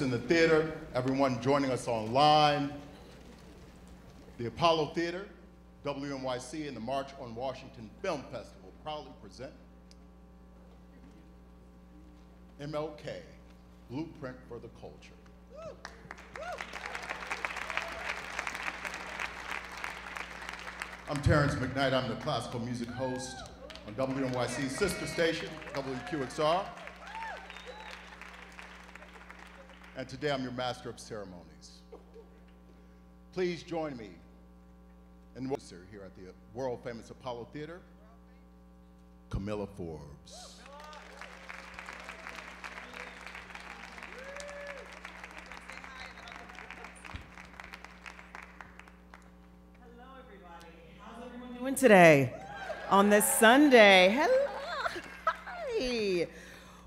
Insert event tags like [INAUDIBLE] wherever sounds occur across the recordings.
in the theater, everyone joining us online. The Apollo Theater, WNYC, and the March on Washington Film Festival proudly present MLK, Blueprint for the Culture. I'm Terrance McKnight. I'm the classical music host on WNYC's sister station, WQXR. And today I'm your master of ceremonies. Please join me in the here at the world famous Apollo Theater, Kamilah Forbes. Hello, everybody. How's everyone doing today? On this Sunday. Hello. Hi.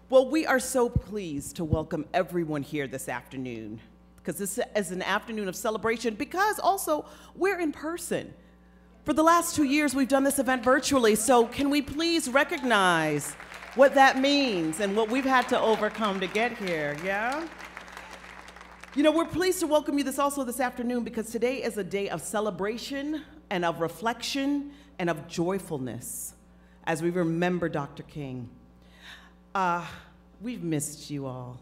Well, we are so pleased to welcome everyone here this afternoon because this is an afternoon of celebration because also we're in person. For the last two years, we've done this event virtually, so can we please recognize what that means and what we've had to overcome to get here, yeah? You know, we're pleased to welcome you this also this afternoon because today is a day of celebration and of reflection and of joyfulness as we remember Dr. King. Uh, we've missed you all.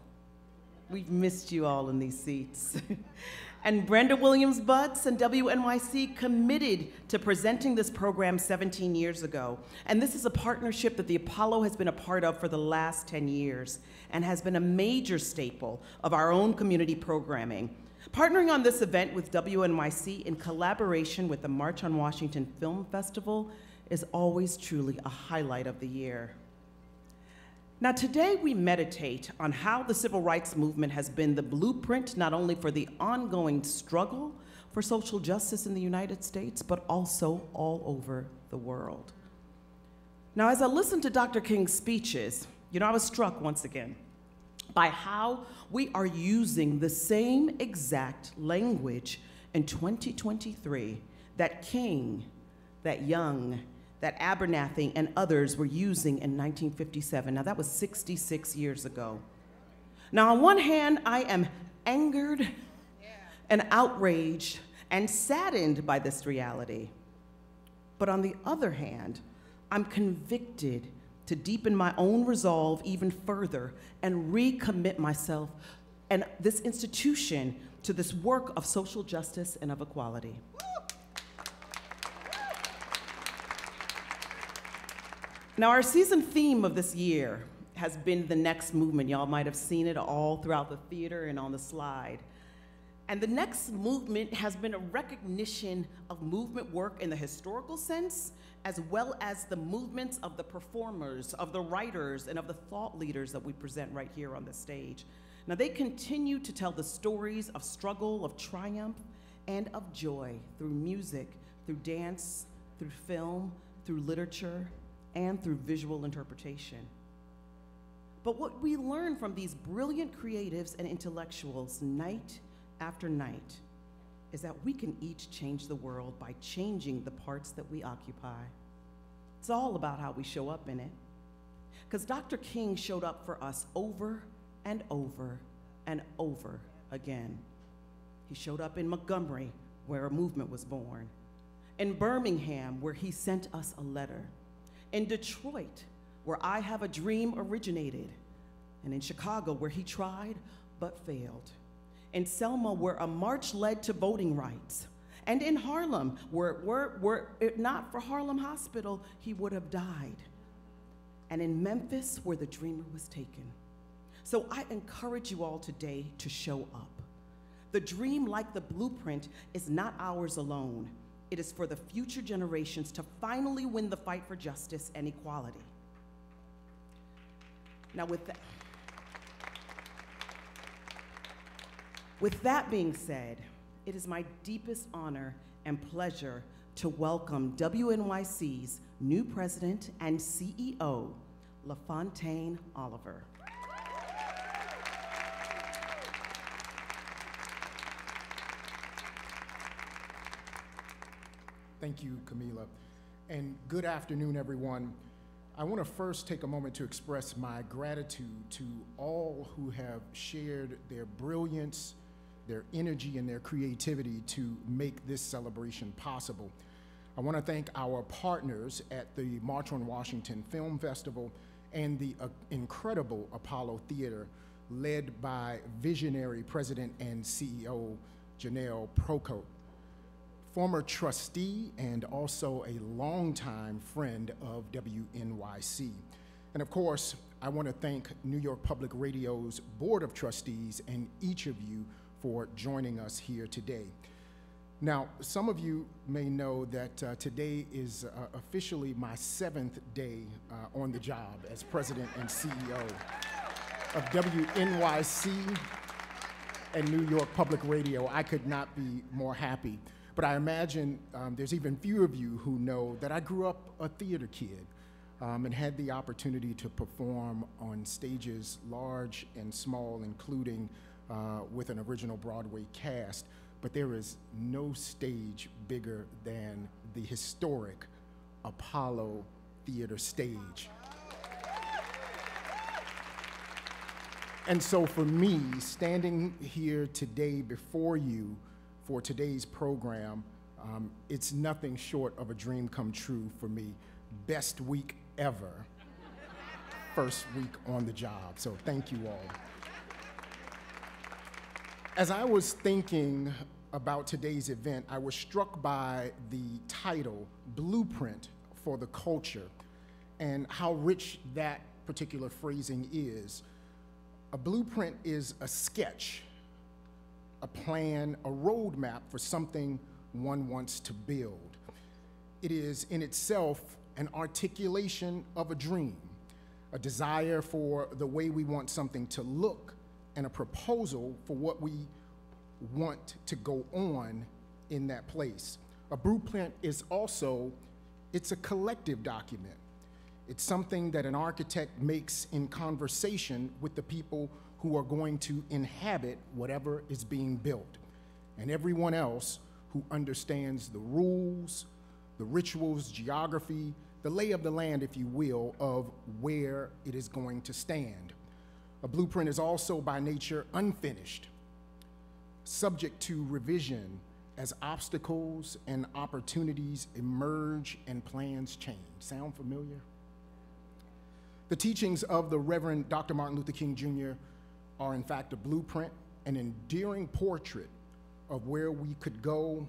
We've missed you all in these seats. [LAUGHS] and Brenda Williams Butts and WNYC committed to presenting this program 17 years ago. And this is a partnership that the Apollo has been a part of for the last 10 years and has been a major staple of our own community programming. Partnering on this event with WNYC in collaboration with the March on Washington Film Festival is always truly a highlight of the year. Now, today we meditate on how the civil rights movement has been the blueprint not only for the ongoing struggle for social justice in the United States, but also all over the world. Now, as I listened to Dr. King's speeches, you know, I was struck once again by how we are using the same exact language in 2023 that King, that Young, that Abernathy and others were using in 1957. Now, that was 66 years ago. Now, on one hand, I am angered and outraged and saddened by this reality. But on the other hand, I'm convicted to deepen my own resolve even further and recommit myself and this institution to this work of social justice and of equality. Now, our season theme of this year has been the next movement. Y'all might have seen it all throughout the theater and on the slide. And the next movement has been a recognition of movement work in the historical sense, as well as the movements of the performers, of the writers, and of the thought leaders that we present right here on the stage. Now, they continue to tell the stories of struggle, of triumph, and of joy through music, through dance, through film, through literature, and through visual interpretation. But what we learn from these brilliant creatives and intellectuals night after night is that we can each change the world by changing the parts that we occupy. It's all about how we show up in it. Because Dr. King showed up for us over and over and over again. He showed up in Montgomery, where a movement was born, in Birmingham, where he sent us a letter in Detroit, where I Have a Dream originated, and in Chicago, where he tried but failed, in Selma, where a march led to voting rights, and in Harlem, where, were, were it not for Harlem Hospital, he would have died, and in Memphis, where the dreamer was taken. So I encourage you all today to show up. The dream, like the blueprint, is not ours alone. It is for the future generations to finally win the fight for justice and equality. Now, with that, with that being said, it is my deepest honor and pleasure to welcome WNYC's new president and CEO, LaFontaine Oliver. Thank you, Kamilah. And good afternoon, everyone. I want to first take a moment to express my gratitude to all who have shared their brilliance, their energy, and their creativity to make this celebration possible. I want to thank our partners at the March on Washington Film Festival and the uh, incredible Apollo Theater, led by visionary president and CEO Jonelle Procope former trustee and also a longtime friend of WNYC. And of course, I want to thank New York Public Radio's Board of Trustees and each of you for joining us here today. Now, some of you may know that uh, today is uh, officially my seventh day uh, on the job as president and CEO of WNYC and New York Public Radio. I could not be more happy. But I imagine um, there's even fewer of you who know that I grew up a theater kid um, and had the opportunity to perform on stages large and small, including uh, with an original Broadway cast. But there is no stage bigger than the historic Apollo Theater stage. And so for me, standing here today before you, for today's program. Um, it's nothing short of a dream come true for me. Best week ever. First week on the job. So thank you all. As I was thinking about today's event, I was struck by the title, Blueprint for the Culture, and how rich that particular phrasing is. A blueprint is a sketch a plan, a roadmap for something one wants to build. It is in itself an articulation of a dream, a desire for the way we want something to look, and a proposal for what we want to go on in that place. A blueprint is also, it's a collective document. It's something that an architect makes in conversation with the people who are going to inhabit whatever is being built, and everyone else who understands the rules, the rituals, geography, the lay of the land, if you will, of where it is going to stand. A blueprint is also by nature unfinished, subject to revision as obstacles and opportunities emerge and plans change. Sound familiar? The teachings of the Reverend Dr. Martin Luther King Jr are in fact a blueprint, an endearing portrait of where we could go,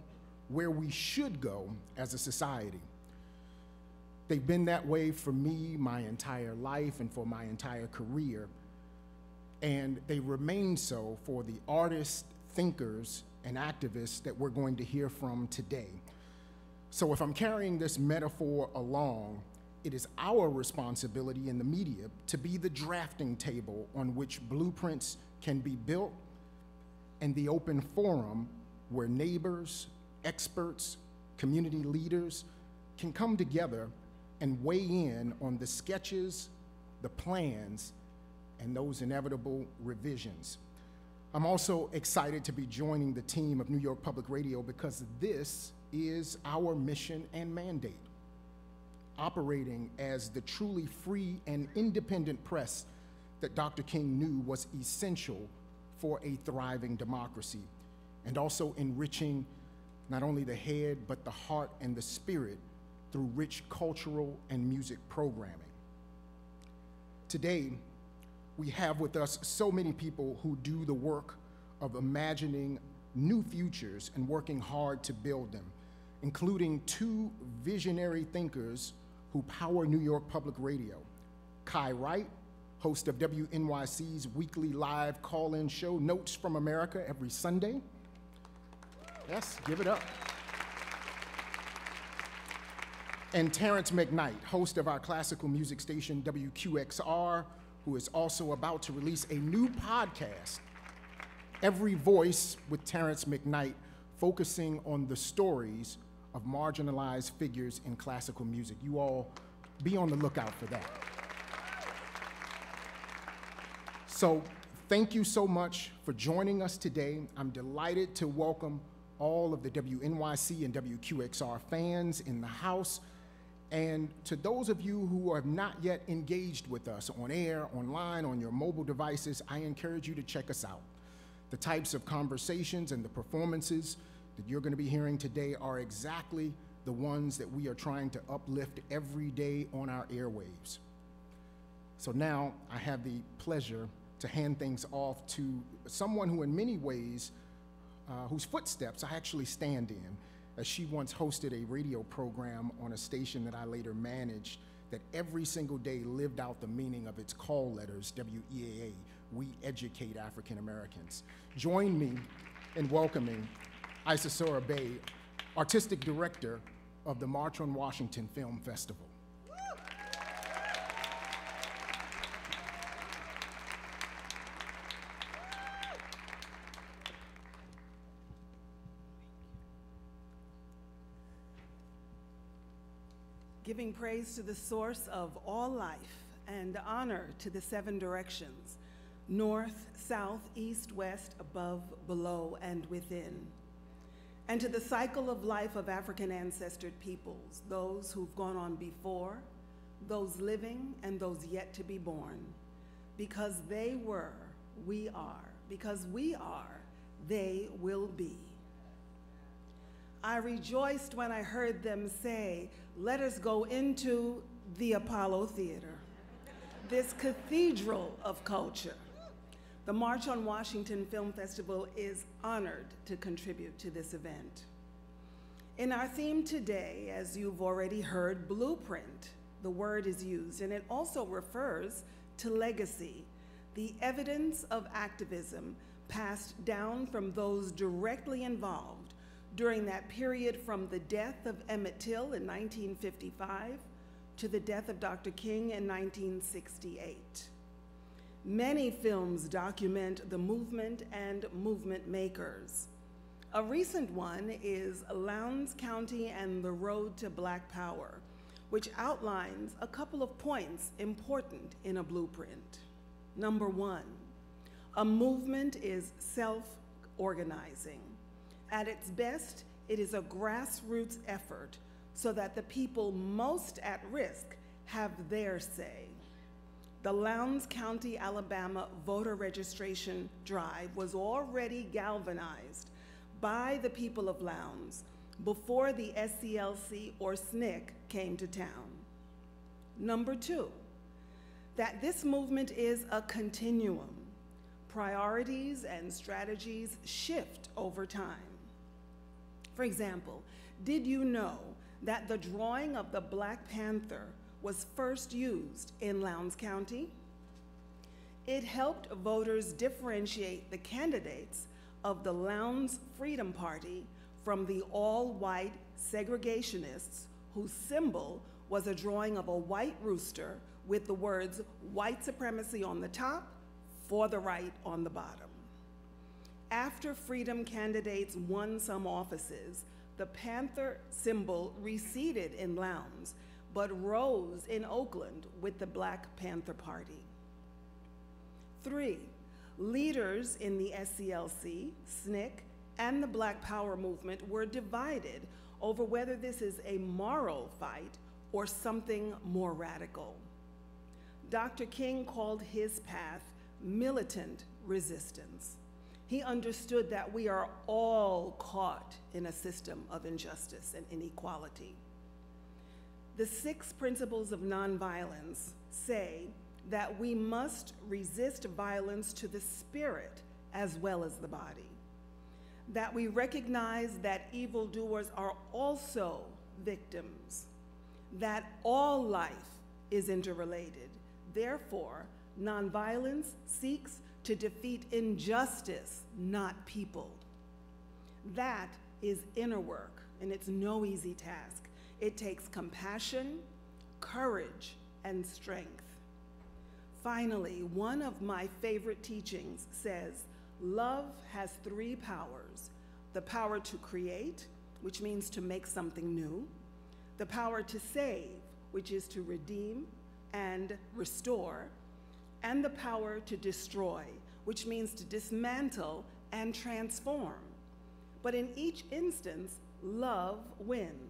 where we should go as a society. They've been that way for me my entire life and for my entire career, and they remain so for the artists, thinkers, and activists that we're going to hear from today. So if I'm carrying this metaphor along, it is our responsibility in the media to be the drafting table on which blueprints can be built and the open forum where neighbors, experts, community leaders can come together and weigh in on the sketches, the plans, and those inevitable revisions. I'm also excited to be joining the team of New York Public Radio because this is our mission and mandate operating as the truly free and independent press that Dr. King knew was essential for a thriving democracy, and also enriching not only the head, but the heart and the spirit through rich cultural and music programming. Today, we have with us so many people who do the work of imagining new futures and working hard to build them, including two visionary thinkers who power New York Public Radio. Kai Wright, host of WNYC's weekly live call in show, Notes from America, every Sunday. Yes, give it up. And Terrance McKnight, host of our classical music station, WQXR, who is also about to release a new podcast, Every Voice with Terrance McKnight, focusing on the stories of marginalized figures in classical music. You all be on the lookout for that. So, thank you so much for joining us today. I'm delighted to welcome all of the WNYC and WQXR fans in the house And to those of you who have not yet engaged with us on air, online, on your mobile devices, I encourage you to check us out. The types of conversations and the performances that you're going to be hearing today are exactly the ones that we are trying to uplift every day on our airwaves. So now I have the pleasure to hand things off to someone who, in many ways, uh, whose footsteps I actually stand in, as she once hosted a radio program on a station that I later managed that every single day lived out the meaning of its call letters, WEAA, We Educate African Americans. Join me in welcoming Isisara Bey, Artistic Director of the March on Washington Film Festival. Giving praise to the source of all life and honor to the seven directions north, south, east, west, above, below, and within. And to the cycle of life of African ancestored peoples, those who've gone on before, those living, and those yet to be born. Because they were, we are. Because we are, they will be. I rejoiced when I heard them say, Let us go into the Apollo Theater, this cathedral of culture. The March on Washington Film Festival is honored to contribute to this event. In our theme today, as you've already heard, blueprint, the word is used, and it also refers to legacy, the evidence of activism passed down from those directly involved during that period from the death of Emmett Till in 1955 to the death of Dr. King in 1968. Many films document the movement and movement makers. A recent one is Lowndes County and the Road to Black Power, which outlines a couple of points important in a blueprint. Number one, a movement is self-organizing. At its best, it is a grassroots effort so that the people most at risk have their say. The Lowndes County, Alabama voter registration drive was already galvanized by the people of Lowndes before the SCLC or SNCC came to town. Number two, that this movement is a continuum. Priorities and strategies shift over time. For example, did you know that the drawing of the Black Panther was first used in Lowndes County. It helped voters differentiate the candidates of the Lowndes Freedom Party from the all-white segregationists whose symbol was a drawing of a white rooster with the words white supremacy on the top, for the right on the bottom. After freedom candidates won some offices, the Panther symbol receded in Lowndes but rose in Oakland with the Black Panther Party. Three, leaders in the SCLC, SNCC, and the Black Power movement were divided over whether this is a moral fight or something more radical. Dr. King called his path militant resistance. He understood that we are all caught in a system of injustice and inequality. The six principles of nonviolence say that we must resist violence to the spirit as well as the body. That we recognize that evildoers are also victims. That all life is interrelated. Therefore, nonviolence seeks to defeat injustice, not people. That is inner work, and it's no easy task. It takes compassion, courage, and strength. Finally, one of my favorite teachings says, love has three powers. The power to create, which means to make something new. The power to save, which is to redeem and restore. And the power to destroy, which means to dismantle and transform. But in each instance, love wins.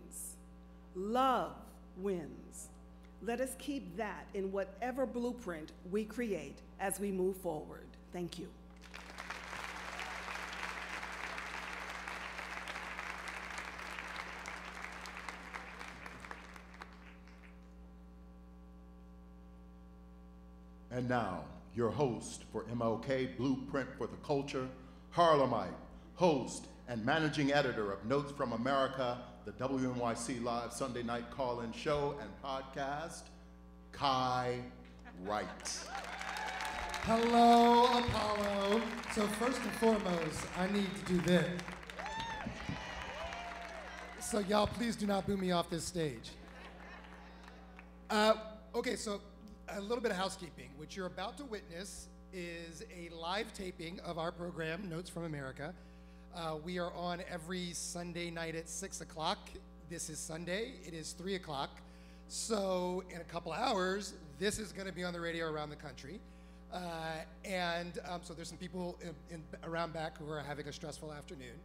Love wins. Let us keep that in whatever blueprint we create as we move forward. Thank you. And now, your host for MLK Blueprint for the Culture, Harlemite, host and managing editor of Notes from America, the WNYC Live Sunday Night Call-In Show and Podcast, Kai Wright. Hello, Apollo. So first and foremost, I need to do this. So y'all, please do not boo me off this stage. Uh, okay, so a little bit of housekeeping. What you're about to witness is a live taping of our program, Notes from America. Uh, we are on every Sunday night at 6 o'clock. This is Sunday, it is 3 o'clock. So, in a couple hours, this is going to be on the radio around the country. Uh, and um, so, there's some people in, in, around back who are having a stressful afternoon.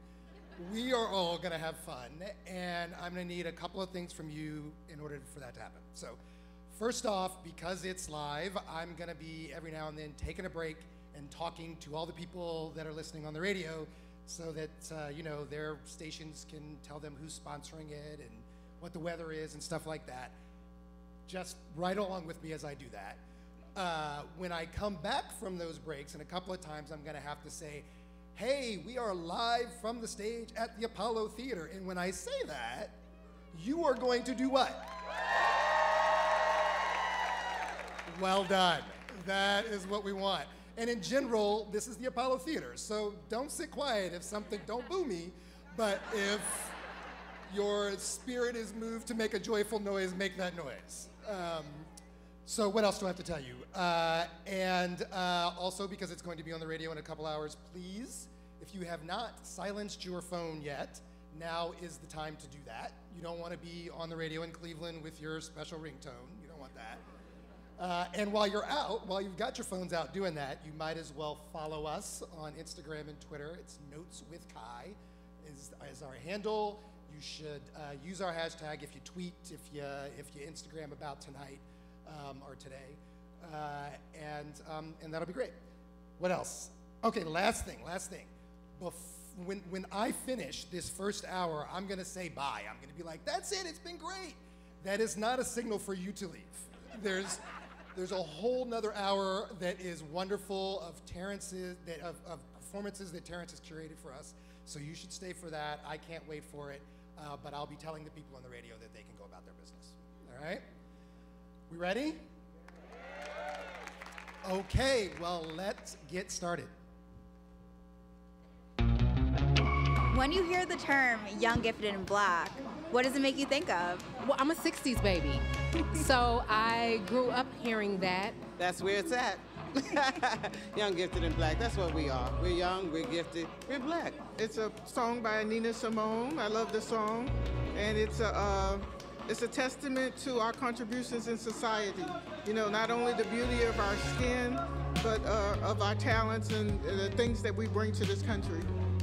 We are all going to have fun, and I'm going to need a couple of things from you in order for that to happen. So, First off, because it's live, I'm going to be every now and then taking a break and talking to all the people that are listening on the radio so that, uh, you know, their stations can tell them who's sponsoring it and what the weather is and stuff like that. Just ride along with me as I do that. Uh, when I come back from those breaks, and a couple of times I'm going to have to say, hey, we are live from the stage at the Apollo Theater. And when I say that, you are going to do what? Well done. That is what we want. And in general, this is the Apollo Theater, so don't sit quiet if something, don't boo me, but if your spirit is moved to make a joyful noise, make that noise. Um, so what else do I have to tell you? Uh, and uh, also, because it's going to be on the radio in a couple hours, please, if you have not silenced your phone yet, now is the time to do that. You don't want to be on the radio in Cleveland with your special ringtone. You don't want that. Uh, and while you're out, while you've got your phones out doing that, you might as well follow us on Instagram and Twitter. It's Notes with Kai is, is our handle. You should uh, use our hashtag if you tweet, if you if you Instagram about tonight um, or today, uh, and um, and that'll be great. What else? Okay, last thing, last thing. Bef- when when I finish this first hour, I'm gonna say bye. I'm gonna be like, "That's it. It's been great." That is not a signal for you to leave. There's there's a whole nother hour that is wonderful of Terrance's, that, of, of performances that Terrance has curated for us. So you should stay for that. I can't wait for it. Uh, but I'll be telling the people on the radio that they can go about their business. All right? We ready? Okay, well, let's get started. When you hear the term young, gifted, and black, what does it make you think of? Well, I'm a 60s baby. so I grew up hearing that. That's where it's at. [LAUGHS] young, gifted, and black. That's what we are. We're young, we're gifted, we're black. It's a song by Nina Simone. I love the song. And it's a, uh, it's a testament to our contributions in society. You know, not only the beauty of our skin, but uh, of our talents and the things that we bring to this country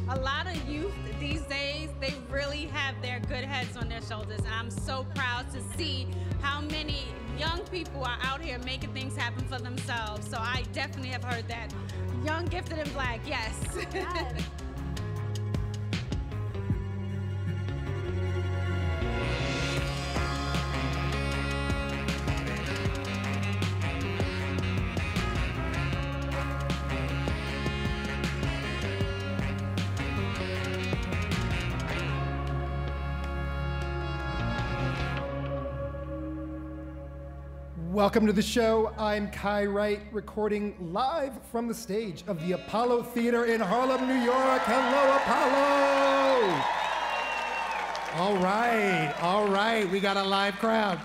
a lot of youth these days, they really have their good heads on their shoulders. And I'm so proud to see how many young people are out here making things happen for themselves. So I definitely have heard that. Young, gifted, and black, yes. yes. [LAUGHS] Welcome to the show. I'm Kai Wright, recording live from the stage of the Apollo Theater in Harlem, New York. Hello, Apollo! All right, all right, we got a live crowd.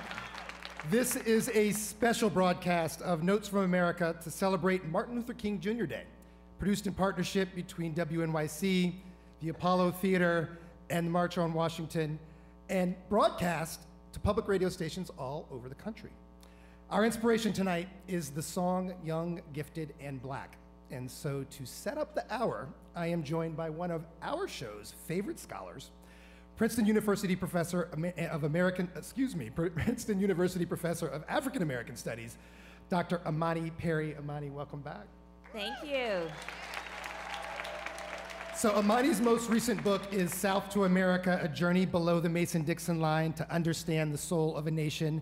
This is a special broadcast of Notes from America to celebrate Martin Luther King Jr. Day, produced in partnership between WNYC, the Apollo Theater, and the March on Washington, and broadcast to public radio stations all over the country. Our inspiration tonight is the song Young, Gifted, and Black. And so to set up the hour, I am joined by one of our show's favorite scholars, Princeton University professor of American, excuse me, [LAUGHS] Princeton University professor of African American Studies, Dr. Imani Perry. Imani, welcome back. Thank you. So, Imani's most recent book is South to America A Journey Below the Mason Dixon Line to Understand the Soul of a Nation.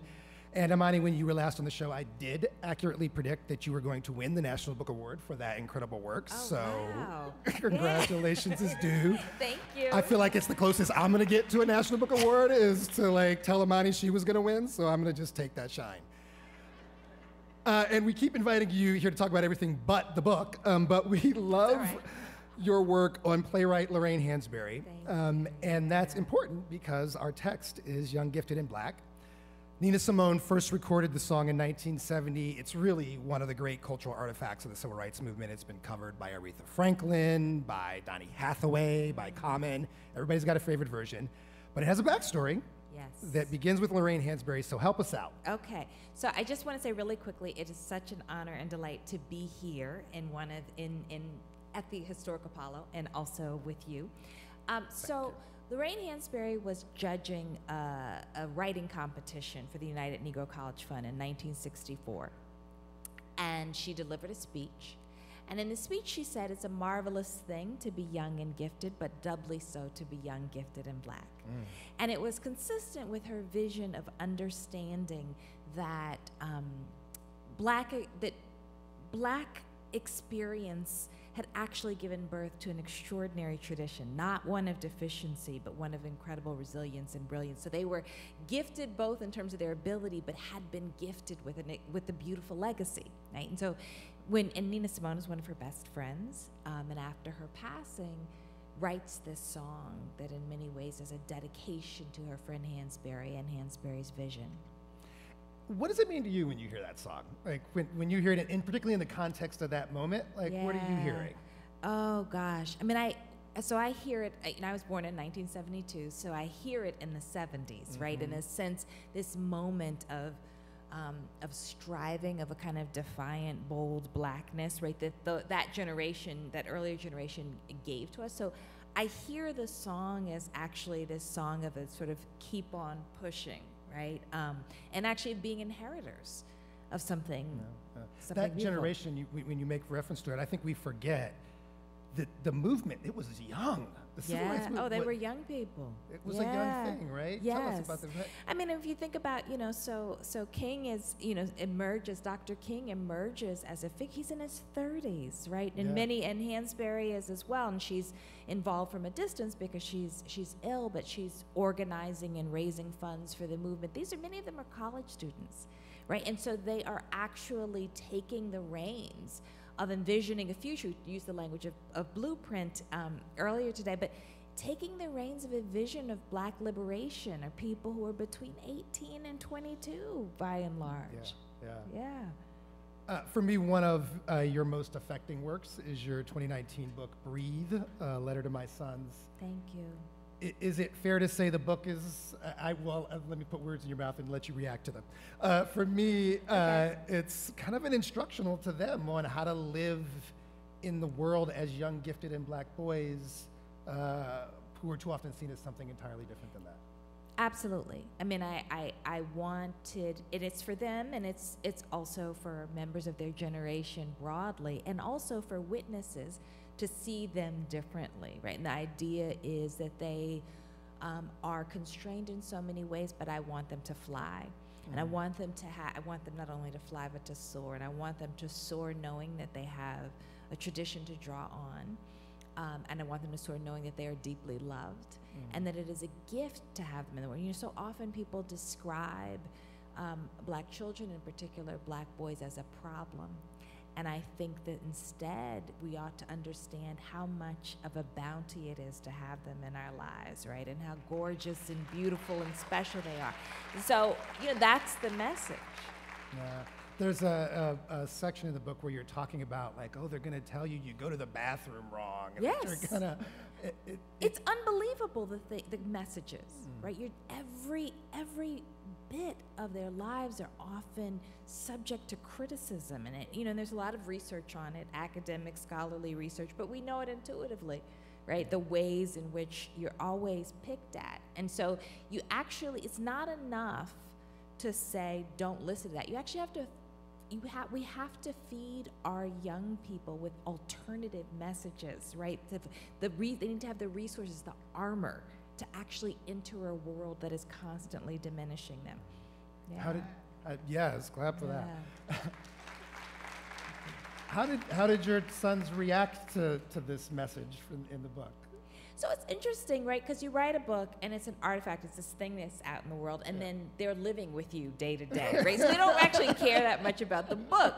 And Imani, when you were last on the show, I did accurately predict that you were going to win the National Book Award for that incredible work. Oh, so, wow. [LAUGHS] congratulations is due. [LAUGHS] Thank you. I feel like it's the closest I'm going to get to a National Book Award is to like tell Imani she was going to win. So, I'm going to just take that shine. Uh, and we keep inviting you here to talk about everything but the book. Um, but we love right. your work on playwright Lorraine Hansberry. Um, and that's important because our text is Young, Gifted, and Black. Nina Simone first recorded the song in 1970. It's really one of the great cultural artifacts of the civil rights movement. It's been covered by Aretha Franklin, by Donny Hathaway, by Common. Everybody's got a favorite version. But it has a backstory Yes. that begins with Lorraine Hansberry, so help us out. Okay, so I just want to say really quickly, it is such an honor and delight to be here in one of in in at the Historic Apollo and also with you. Um, so Lorraine Hansberry was judging uh, a writing competition for the United Negro College Fund in 1964, and she delivered a speech. And in the speech, she said, It's a marvelous thing to be young and gifted, but doubly so to be young, gifted, and black. And it was consistent with her vision of understanding that um, black, that black experience had actually given birth to an extraordinary tradition, not one of deficiency, but one of incredible resilience and brilliance. So they were gifted both in terms of their ability, but had been gifted with an, with a beautiful legacy, right? And so when and Nina Simone is one of her best friends, um, and after her passing, writes this song that in many ways is a dedication to her friend Hansberry and Hansberry's vision. What does it mean to you when you hear that song? Like when, when you hear it, and particularly in the context of that moment, like what are you hearing? Oh gosh, I mean, I so I hear it. I, you I was born in 1972, so I hear it in the 70s, right? In Mhm. a sense, this moment of um, of striving, of a kind of defiant, bold blackness, right? That the, that generation, that earlier generation, gave to us. So I hear the song as actually this song of a sort of keep on pushing, right? Um, and actually being inheritors of something. Uh, something that beautiful. generation, you, when you make reference to it, I think we forget that the movement, it was young. The civil rights Yeah. Oh, they were young people. It was a young thing, right? Yes. Tell us about the. I mean, if you think about, you know, so so King is, you know, emerges. Dr. King emerges as a fig. He's in his 30s, right? And Yeah. many and Hansberry is as well, and she's involved from a distance because she's she's ill, but she's organizing and raising funds for the movement. These are many of them are college students, right? And so they are actually taking the reins of envisioning a future. We used the language of, of blueprint um, earlier today, but taking the reins of a vision of black liberation are people who are between 18 and 22 by and large. Yeah. Yeah. Uh, for me, one of uh, your most affecting works is your 2019 book, Breathe, uh, Letter to My Sons. Thank you. Is it fair to say the book is, I well, uh, let me put words in your mouth and let you react to them. Uh, for me, uh, it's kind of an instructional to them on how to live in the world as young, gifted, and black boys uh, who are too often seen as something entirely different than that. Absolutely. I mean, I, I, I wanted, and it's for them, and it's, it's also for members of their generation broadly, and also for witnesses to see them differently, right? And the idea is that they um, are constrained in so many ways, but I want them to fly. And I Mm. want them to have, I want them not only to fly, but to soar. And I want them to soar knowing that they have a tradition to draw on. Um, and I want them to soar knowing that they are deeply loved and that it is a gift to have them in the world. You know, so often people describe um, black children, in particular black boys, as a problem. And I think that instead we ought to understand how much of a bounty it is to have them in our lives, right? And how gorgeous and beautiful and special they are. So, you know, that's the message. Yeah. There's a, a, a section in the book where you're talking about, like, oh, they're going to tell you you go to the bathroom wrong. and Yes. They're gonna, it, it, it's unbelievable the th- the messages Mm. right you're every every bit of their lives are often subject to criticism and it you know and there's a lot of research on it academic scholarly research but we know it intuitively right? The ways in which you're always picked at. And so you actually, it's not enough to say, don't listen to that. You actually have to, you have, we have to feed our young people with alternative messages, right? The, the re, they need to have the resources, the armor to actually enter a world that is constantly diminishing them. Yeah. How did, uh, yes, clap for that. [LAUGHS] How did, how did your sons react to, to this message in, in the book? So it's interesting, right? Because you write a book and it's an artifact, it's this thing that's out in the world, and then they're living with you day to day, [LAUGHS] right? so they don't actually care that much about the book.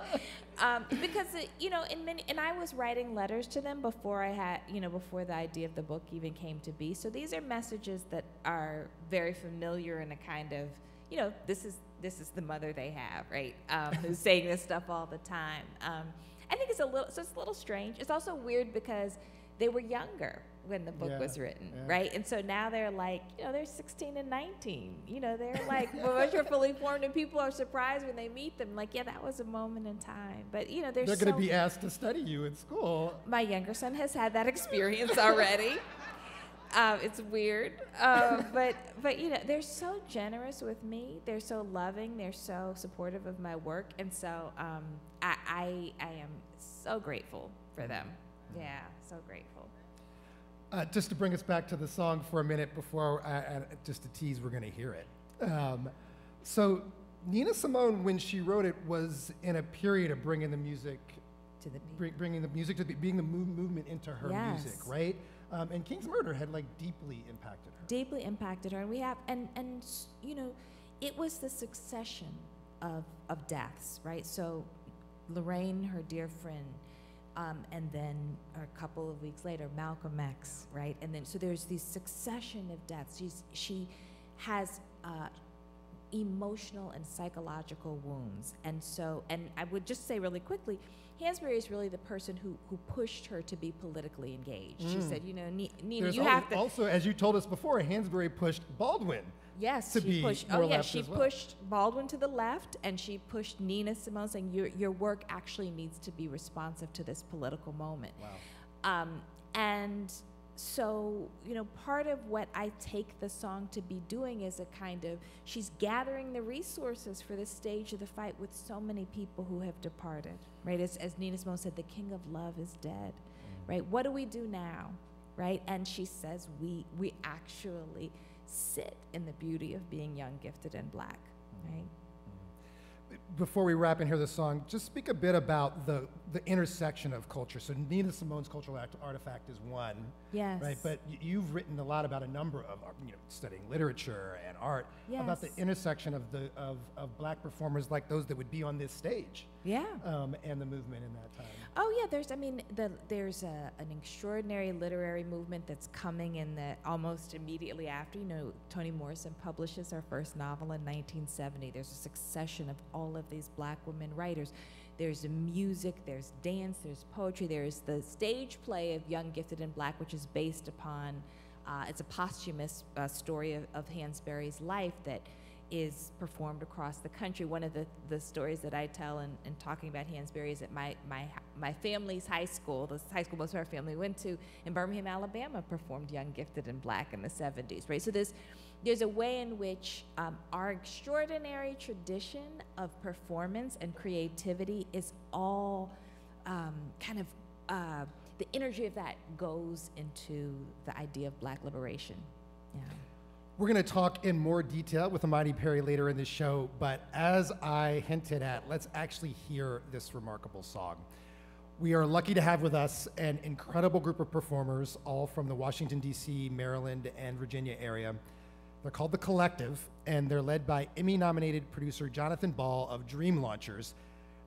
Um, because, it, you know, in many, and I was writing letters to them before I had, you know, before the idea of the book even came to be. So these are messages that are very familiar in a kind of, you know, this is this is the mother they have, right? Um, [LAUGHS] who's saying this stuff all the time. Um, I think it's a little, so it's a little strange. It's also weird because they were younger when the book Yeah, was written, yeah. right? And so now they're like, you know, they're 16 and 19. You know, they're like more fully formed, and people are surprised when they meet them. Like, yeah, that was a moment in time. But you know, they're, They're so going to be asked to study you in school. my younger son has had that experience already. [LAUGHS] Um, it's weird, uh, but but you know they're so generous with me. They're so loving. They're so supportive of my work, and so um, I, I I am so grateful for them. Yeah, so grateful. Uh, just to bring us back to the song for a minute before, I, I, just to tease, we're going to hear it. Um, so, Nina Simone, when she wrote it, was in a period of bringing the music to the bring, bringing the music to be, being the move, movement into her music, right? Um, and King's Murder had like deeply impacted her. deeply impacted her and we have and and you know it was the succession of of deaths right so lorraine her dear friend um, and then a couple of weeks later malcolm x right? And then so there's this succession of deaths. She's she has uh, emotional and psychological wounds. And so and i would just say really quickly Hansberry is really the person who, who pushed her to be politically engaged. She Mm. said, you know, Ni- Nina, There's you have to. also, as you told us before, Hansberry pushed Baldwin. Yes, to she be pushed. more Oh, yeah, left she well. pushed Baldwin to the left, and she pushed Nina Simone, saying your your work actually needs to be responsive to this political moment. Wow. Um, and so, you know, part of what I take the song to be doing is a kind of she's gathering the resources for the stage of the fight with so many people who have departed. Right, as as Nina Simone said, the king of love is dead. Mm. Right, what do we do now? Right, and she says we we actually sit in the beauty of being young, gifted, and black. Mm. Right. Mm. Before we wrap and hear the song, just speak a bit about the, the intersection of culture. So Nina Simone's cultural act, artifact is one, Yes. right? But y- you've written a lot about a number of, uh, you know, studying literature and art, about the intersection of the of, of black performers like those that would be on this stage, Yeah. um, and the movement in that time. Oh yeah, there's I mean the, there's a, an extraordinary literary movement that's coming in the almost immediately after. You know, Toni Morrison publishes her first novel in 1970. There's a succession of all of these black women writers. There's music, there's dance, there's poetry, there's the stage play of Young, Gifted, and Black, which is based upon, uh, it's a posthumous uh, story of, of Hansberry's life that is performed across the country. One of the, the stories that I tell in, in talking about Hansberry is that my, my, my family's high school, the high school most of our family went to in Birmingham, Alabama, performed Young, Gifted, and Black in the 70s, right? So there's, there's a way in which um, our extraordinary tradition of performance and creativity is all um, kind of, uh, the energy of that goes into the idea of black liberation. Yeah. We're going to talk in more detail with Imani Perry later in the show, but as I hinted at, let's actually hear this remarkable song. We are lucky to have with us an incredible group of performers, all from the Washington, D.C., Maryland, and Virginia area. They're called The Collective, and they're led by Emmy nominated producer Jonathan Ball of Dream Launchers.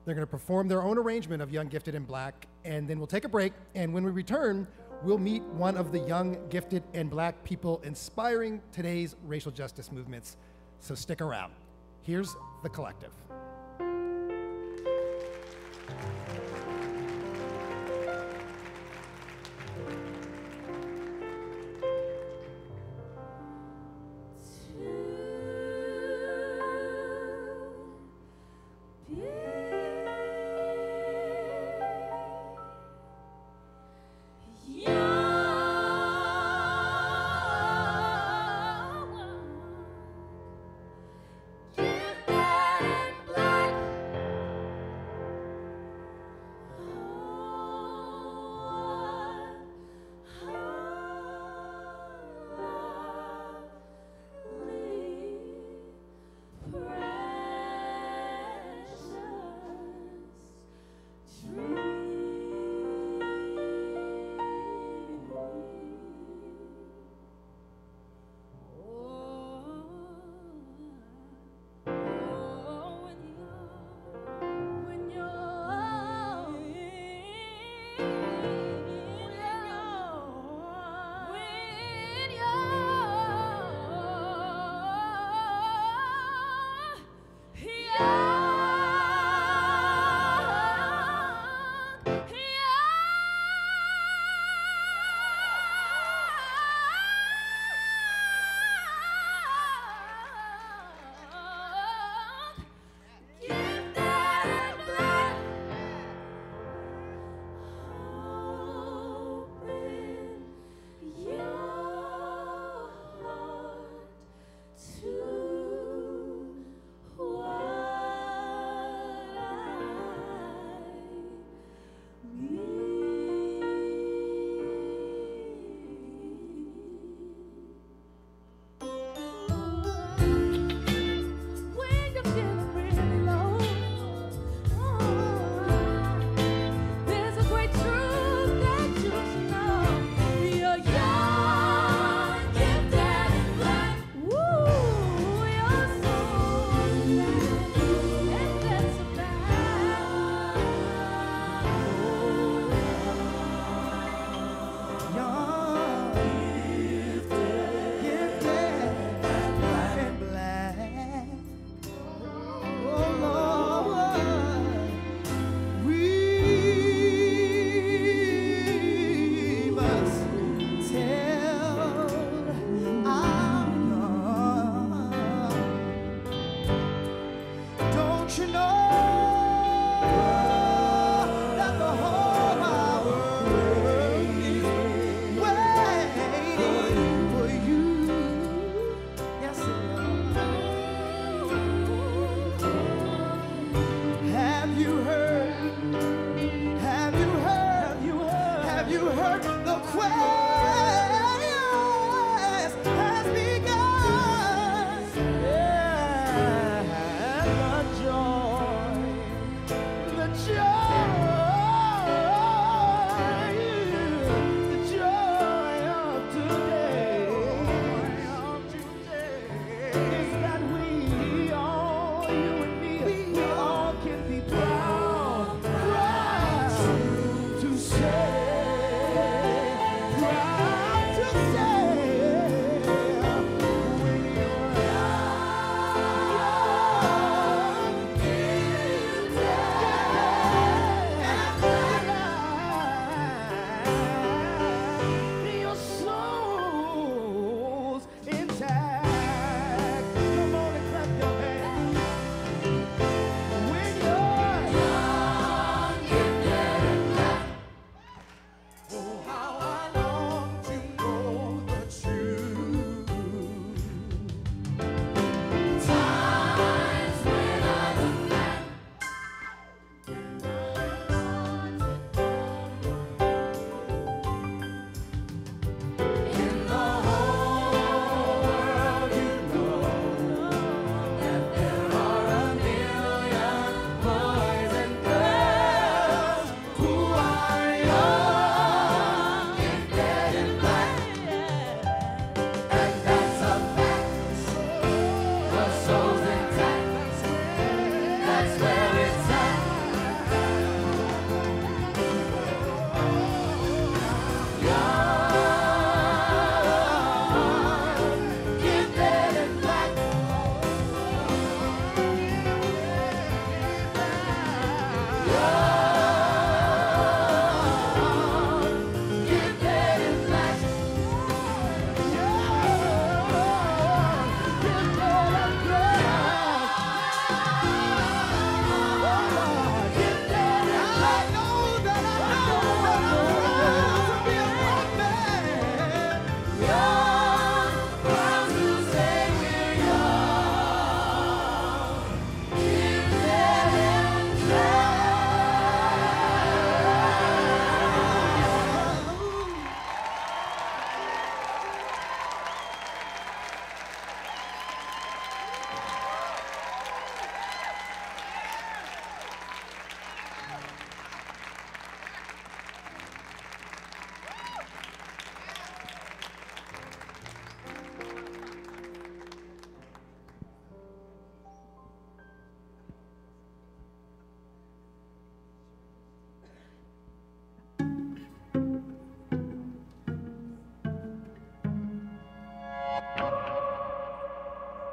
They're going to perform their own arrangement of Young, Gifted, and Black, and then we'll take a break. And when we return, we'll meet one of the young, gifted, and black people inspiring today's racial justice movements. So stick around. Here's The Collective.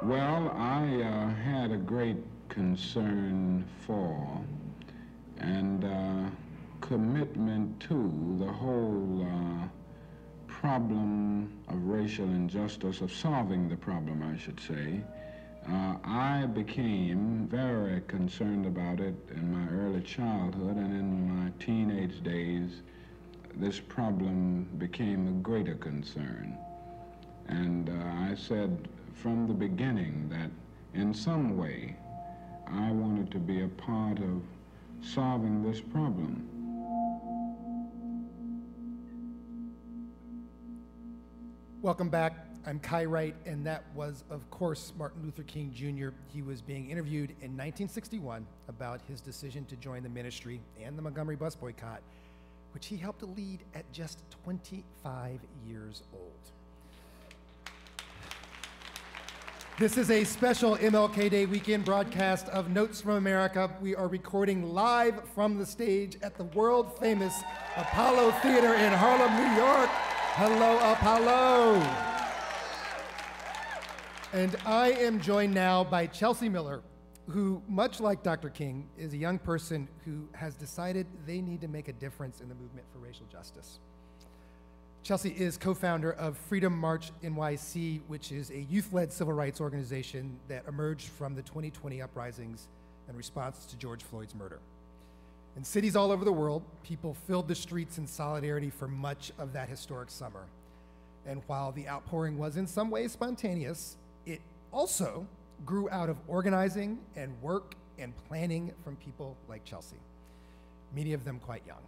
Well, I uh, had a great concern for and uh, commitment to the whole uh, problem of racial injustice, of solving the problem, I should say. Uh, I became very concerned about it in my early childhood and in my teenage days. This problem became a greater concern. And uh, I said from the beginning that in some way I wanted to be a part of solving this problem. Welcome back. I'm Kai Wright, and that was, of course, Martin Luther King Jr. He was being interviewed in 1961 about his decision to join the ministry and the Montgomery bus boycott, which he helped to lead at just 25 years old. This is a special MLK Day weekend broadcast of Notes from America. We are recording live from the stage at the world famous Apollo Theater in Harlem, New York. Hello, Apollo. And I am joined now by Chelsea Miller, who, much like Dr. King, is a young person who has decided they need to make a difference in the movement for racial justice. Chelsea is co founder of Freedom March NYC, which is a youth led civil rights organization that emerged from the 2020 uprisings in response to George Floyd's murder. In cities all over the world, people filled the streets in solidarity for much of that historic summer. And while the outpouring was in some ways spontaneous, it also grew out of organizing and work and planning from people like Chelsea, many of them quite young.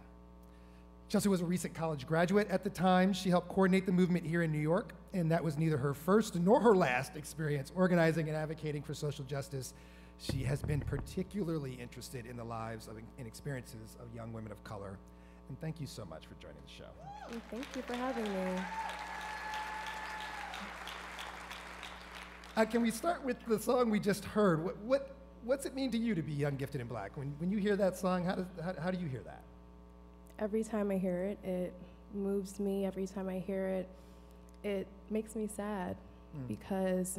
Chelsea was a recent college graduate at the time. She helped coordinate the movement here in New York, and that was neither her first nor her last experience organizing and advocating for social justice she has been particularly interested in the lives of, and experiences of young women of color. And thank you so much for joining the show. Thank you for having me. Uh, can we start with the song we just heard? What, what, what's it mean to you to be young, gifted, and black? When, when you hear that song, how, does, how, how do you hear that? Every time I hear it, it moves me. Every time I hear it, it makes me sad mm. because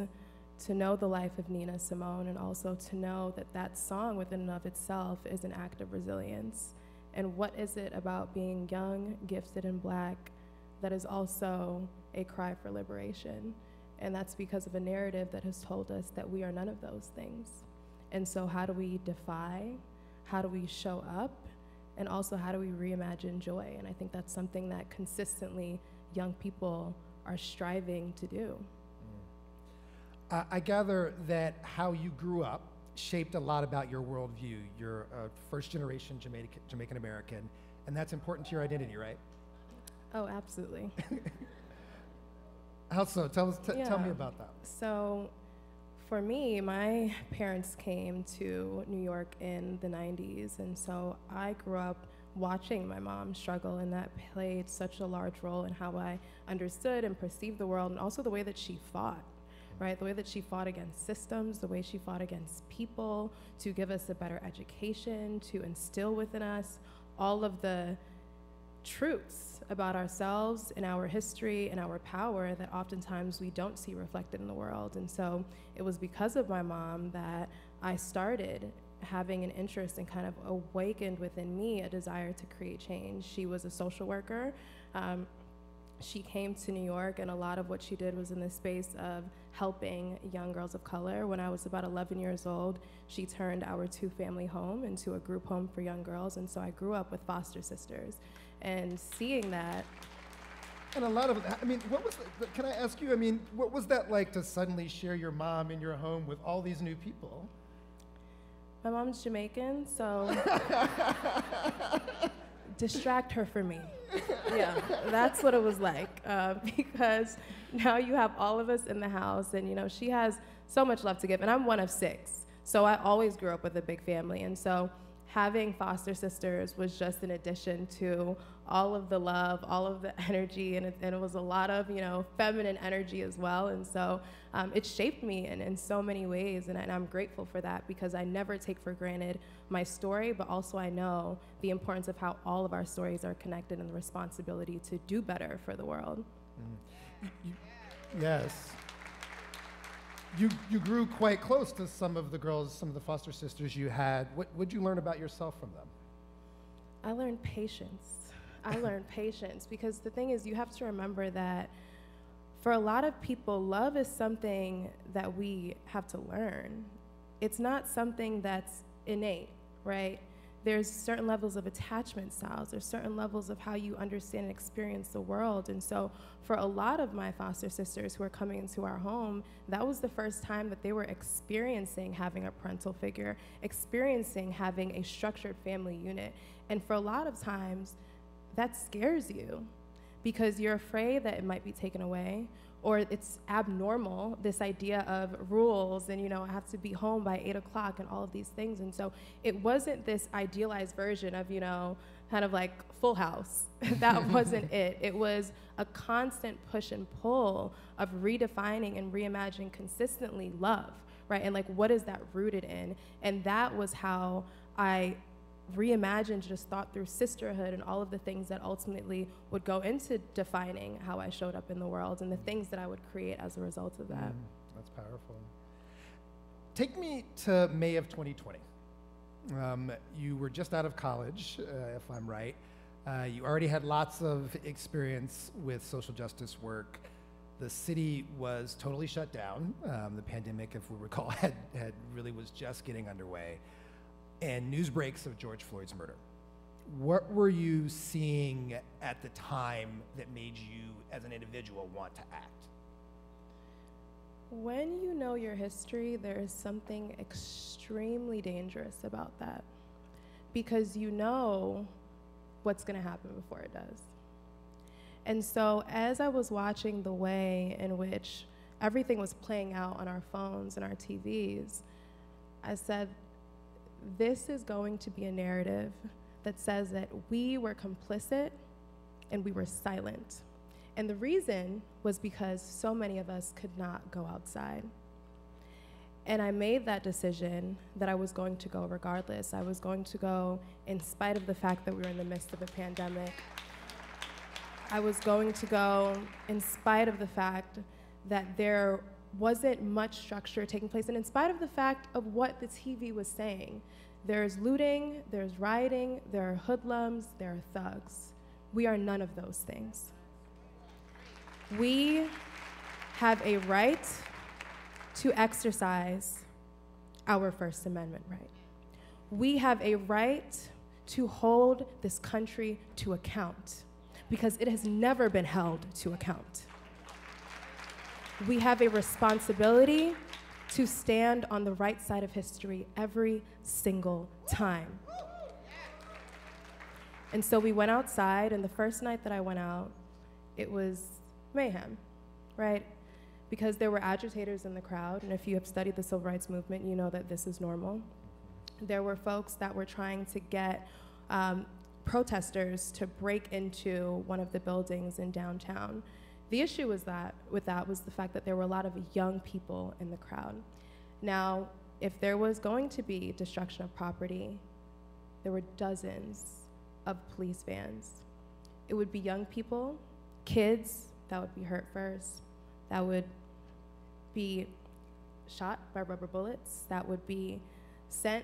to know the life of Nina Simone and also to know that that song within and of itself is an act of resilience. And what is it about being young, gifted, and black that is also a cry for liberation? And that's because of a narrative that has told us that we are none of those things. And so, how do we defy? How do we show up? And also, how do we reimagine joy? And I think that's something that consistently young people are striving to do. Uh, I gather that how you grew up shaped a lot about your worldview. You're a first generation Jamaican, Jamaican American, and that's important to your identity, right? Oh, absolutely. [LAUGHS] how so? Tell, us, t- yeah. tell me about that. So, for me, my parents came to New York in the 90s, and so I grew up watching my mom struggle, and that played such a large role in how I understood and perceived the world, and also the way that she fought right? The way that she fought against systems, the way she fought against people to give us a better education, to instill within us all of the truths about ourselves and our history and our power that oftentimes we don't see reflected in the world. And so it was because of my mom that I started having an interest and kind of awakened within me a desire to create change. She was a social worker. Um, she came to New York, and a lot of what she did was in the space of helping young girls of color. When I was about 11 years old, she turned our two family home into a group home for young girls, and so I grew up with foster sisters. And seeing that, and a lot of, I mean, what was, the, can I ask you, I mean, what was that like to suddenly share your mom in your home with all these new people? My mom's Jamaican, so [LAUGHS] distract her for me. [LAUGHS] yeah, that's what it was like uh, [LAUGHS] because now you have all of us in the house, and you know she has so much love to give, and I'm one of six, so I always grew up with a big family, and so having foster sisters was just an addition to all of the love, all of the [LAUGHS] energy, and it, and it was a lot of, you know, feminine energy as well. And so um, it shaped me in, in so many ways, and, and I'm grateful for that because I never take for granted my story, but also I know the importance of how all of our stories are connected and the responsibility to do better for the world. Mm. yes. you, you grew quite close to some of the girls, some of the foster sisters you had. What would you learn about yourself from them? I learned patience. I [LAUGHS] learned patience because the thing is, you have to remember that for a lot of people, love is something that we have to learn. It's not something that's innate, right? There's certain levels of attachment styles, there's certain levels of how you understand and experience the world. And so, for a lot of my foster sisters who are coming into our home, that was the first time that they were experiencing having a parental figure, experiencing having a structured family unit. And for a lot of times, that scares you because you're afraid that it might be taken away or it's abnormal this idea of rules and you know i have to be home by eight o'clock and all of these things. And so it wasn't this idealized version of you know kind of like full house. [LAUGHS] That [LAUGHS] wasn't it. It was a constant push and pull of redefining and reimagining consistently love right? And like what is that rooted in? And that was how i reimagined, just thought through sisterhood and all of the things that ultimately would go into defining how I showed up in the world and the things that I would create as a result of that. Mm, that's powerful. Take me to May of 2020. Um, you were just out of college, uh, if I'm right. Uh, you already had lots of experience with social justice work. The city was totally shut down. Um, the pandemic, if we recall, [LAUGHS] had, had really was just getting underway and news breaks of George Floyd's murder. What were you seeing at the time that made you, as an individual, want to act? When you know your history, there is something extremely dangerous about that because you know what's going to happen before it does. And so, as I was watching the way in which everything was playing out on our phones and our TVs, I said, this is going to be a narrative that says that we were complicit and we were silent. And the reason was because so many of us could not go outside. And I made that decision that I was going to go regardless. I was going to go in spite of the fact that we were in the midst of a pandemic. I was going to go in spite of the fact that there wasn't much structure taking place. And in spite of the fact of what the TV was saying, there's looting, there's rioting, there are hoodlums, there are thugs. We are none of those things. We have a right to exercise our First Amendment right. We have a right to hold this country to account because it has never been held to account we have a responsibility to stand on the right side of history every single time. And so we went outside, and the first night that I went out, it was mayhem, right? Because there were agitators in the crowd, and if you have studied the civil rights movement, you know that this is normal. There were folks that were trying to get um, protesters to break into one of the buildings in downtown. The issue was that with that was the fact that there were a lot of young people in the crowd. Now, if there was going to be destruction of property, there were dozens of police vans. It would be young people, kids that would be hurt first, that would be shot by rubber bullets, that would be sent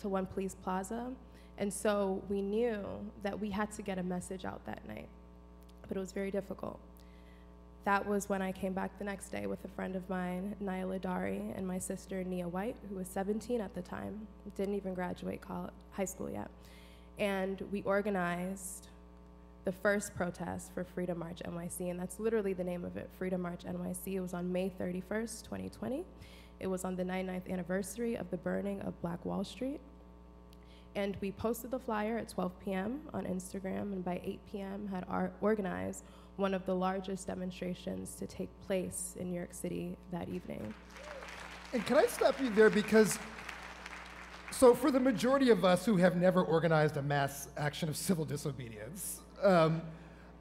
to one police plaza. And so we knew that we had to get a message out that night, but it was very difficult that was when I came back the next day with a friend of mine, Nyla Dari, and my sister, Nia White, who was 17 at the time, didn't even graduate college, high school yet. And we organized the first protest for Freedom March NYC, and that's literally the name of it, Freedom March NYC. It was on May 31st, 2020. It was on the 99th anniversary of the burning of Black Wall Street. And we posted the flyer at 12 p.m. on Instagram, and by 8 p.m. had organized one of the largest demonstrations to take place in New York City that evening. And can I stop you there because so for the majority of us who have never organized a mass action of civil disobedience, um,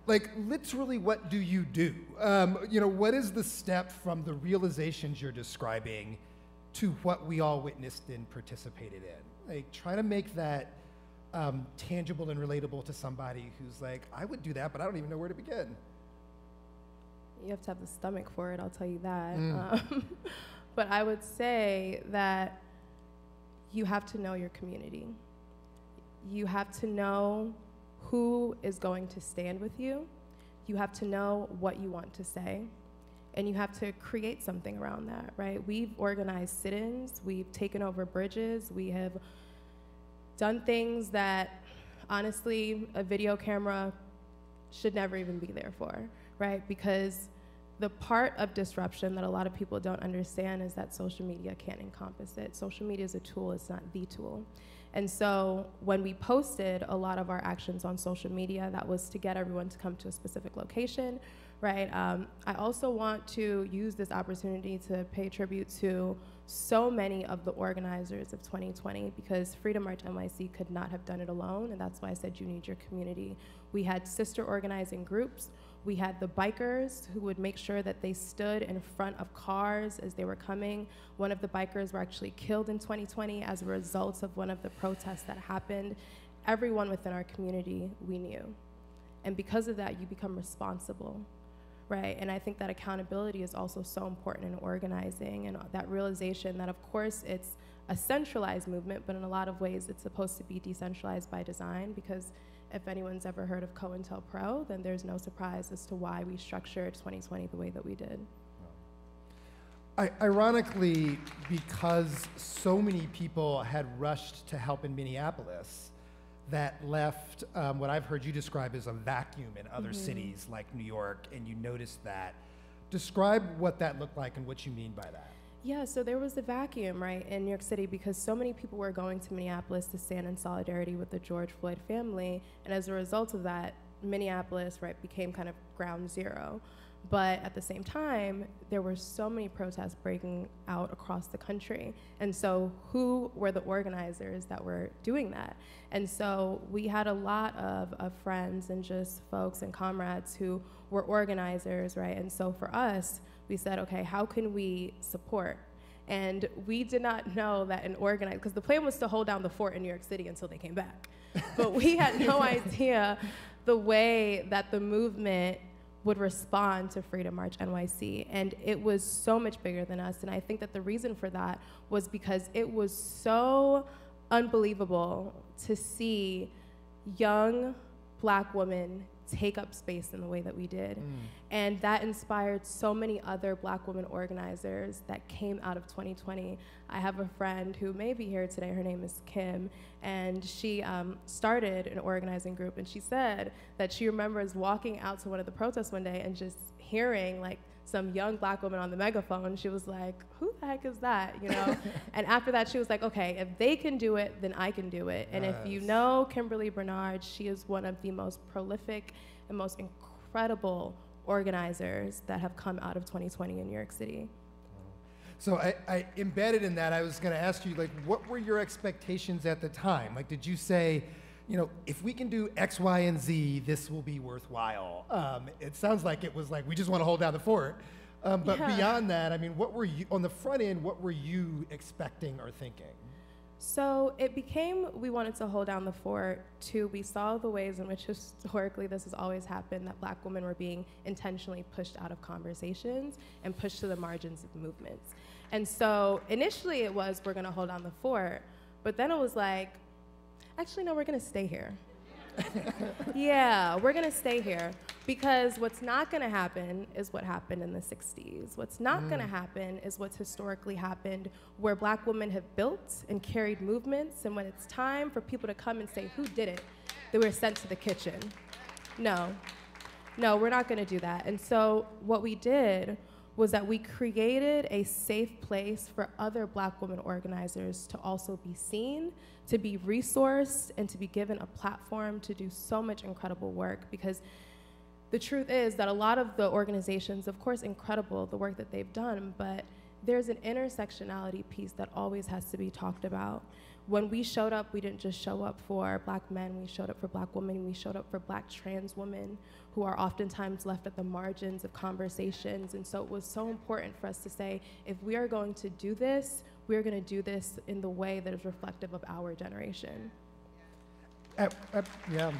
like literally what do you do? Um, you know, what is the step from the realizations you're describing to what we all witnessed and participated in? Like try to make that um, tangible and relatable to somebody who's like, I would do that, but I don't even know where to begin. You have to have the stomach for it, I'll tell you that. Mm. Um, [LAUGHS] but I would say that you have to know your community. You have to know who is going to stand with you. You have to know what you want to say. And you have to create something around that, right? We've organized sit ins, we've taken over bridges, we have done things that honestly a video camera should never even be there for, right? Because the part of disruption that a lot of people don't understand is that social media can't encompass it. Social media is a tool, it's not the tool. And so when we posted a lot of our actions on social media, that was to get everyone to come to a specific location, right? Um, I also want to use this opportunity to pay tribute to so many of the organizers of 2020 because Freedom March NYC could not have done it alone, and that's why I said you need your community. We had sister organizing groups. We had the bikers who would make sure that they stood in front of cars as they were coming. One of the bikers were actually killed in 2020 as a result of one of the protests that happened. Everyone within our community we knew. And because of that, you become responsible right? And I think that accountability is also so important in organizing and that realization that, of course, it's a centralized movement, but in a lot of ways, it's supposed to be decentralized by design because if anyone's ever heard of COINTELPRO, then there's no surprise as to why we structured 2020 the way that we did. I, ironically, because so many people had rushed to help in Minneapolis, that left um, what I've heard you describe as a vacuum in other mm-hmm. cities like New York, and you noticed that. Describe what that looked like and what you mean by that. Yeah, so there was a vacuum, right, in New York City because so many people were going to Minneapolis to stand in solidarity with the George Floyd family. And as a result of that, Minneapolis, right, became kind of ground zero. But at the same time, there were so many protests breaking out across the country. And so, who were the organizers that were doing that? And so, we had a lot of, of friends and just folks and comrades who were organizers, right? And so, for us, we said, okay, how can we support? And we did not know that an organized, because the plan was to hold down the fort in New York City until they came back. but we had no [LAUGHS] idea the way that the movement would respond to Freedom March NYC. And it was so much bigger than us. And I think that the reason for that was because it was so unbelievable to see young black women take up space in the way that we did. Mm. And that inspired so many other black women organizers that came out of 2020. I have a friend who may be here today, her name is Kim, and she um, started an organizing group. And she said that she remembers walking out to one of the protests one day and just hearing like some young black woman on the megaphone. She was like, who the heck is that, you know? [LAUGHS] and after that, she was like, okay, if they can do it, then I can do it. And if you know Kimberly Bernard, she is one of the most prolific and most incredible organizers that have come out of 2020 in New York City. So I, I embedded in that, I was going to ask you, like, what were your expectations at the time? Like, did you say, you know, if we can do X, Y, and Z, this will be worthwhile. Um, it sounds like it was like we just want to hold down the fort. Um, but yeah. beyond that, I mean, what were you on the front end? What were you expecting or thinking? So it became we wanted to hold down the fort. to we saw the ways in which historically this has always happened that Black women were being intentionally pushed out of conversations and pushed to the margins of movements. And so initially it was we're going to hold down the fort, but then it was like actually, no, we're gonna stay here. [LAUGHS] yeah, we're gonna stay here because what's not gonna happen is what happened in the 60s. What's not mm. gonna happen is what's historically happened where black women have built and carried movements, and when it's time for people to come and say, who did it, they were sent to the kitchen. No, no, we're not gonna do that. And so what we did was that we created a safe place for other black women organizers to also be seen, to be resourced, and to be given a platform to do so much incredible work. Because the truth is that a lot of the organizations, of course, incredible the work that they've done, but there's an intersectionality piece that always has to be talked about. When we showed up, we didn't just show up for black men, we showed up for black women, we showed up for black trans women who are oftentimes left at the margins of conversations. And so it was so important for us to say, if we are going to do this, we are going to do this in the way that is reflective of our generation. At, at, yeah.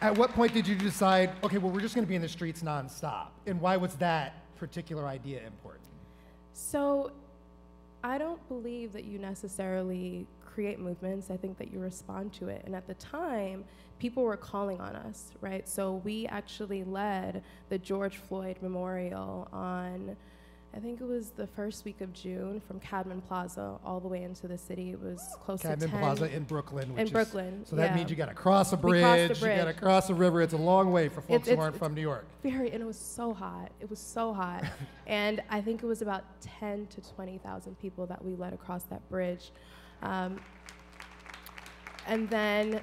At what point did you decide, okay, well, we're just going to be in the streets nonstop? And why was that particular idea important? So I don't believe that you necessarily create movements. I think that you respond to it. And at the time, people were calling on us, right? So we actually led the George Floyd Memorial on I think it was the first week of June from Cadman Plaza all the way into the city. It was close Cadman to 10. Plaza in Brooklyn. Which in is- Brooklyn. So that yeah. means you got to cross a bridge, the you got to cross a river. It's a long way for folks It's- who aren't from New York. Very, and it was so hot. It was so hot. [LAUGHS] and I think it was about 10 to 20,000 people that we led across that bridge. Um, and then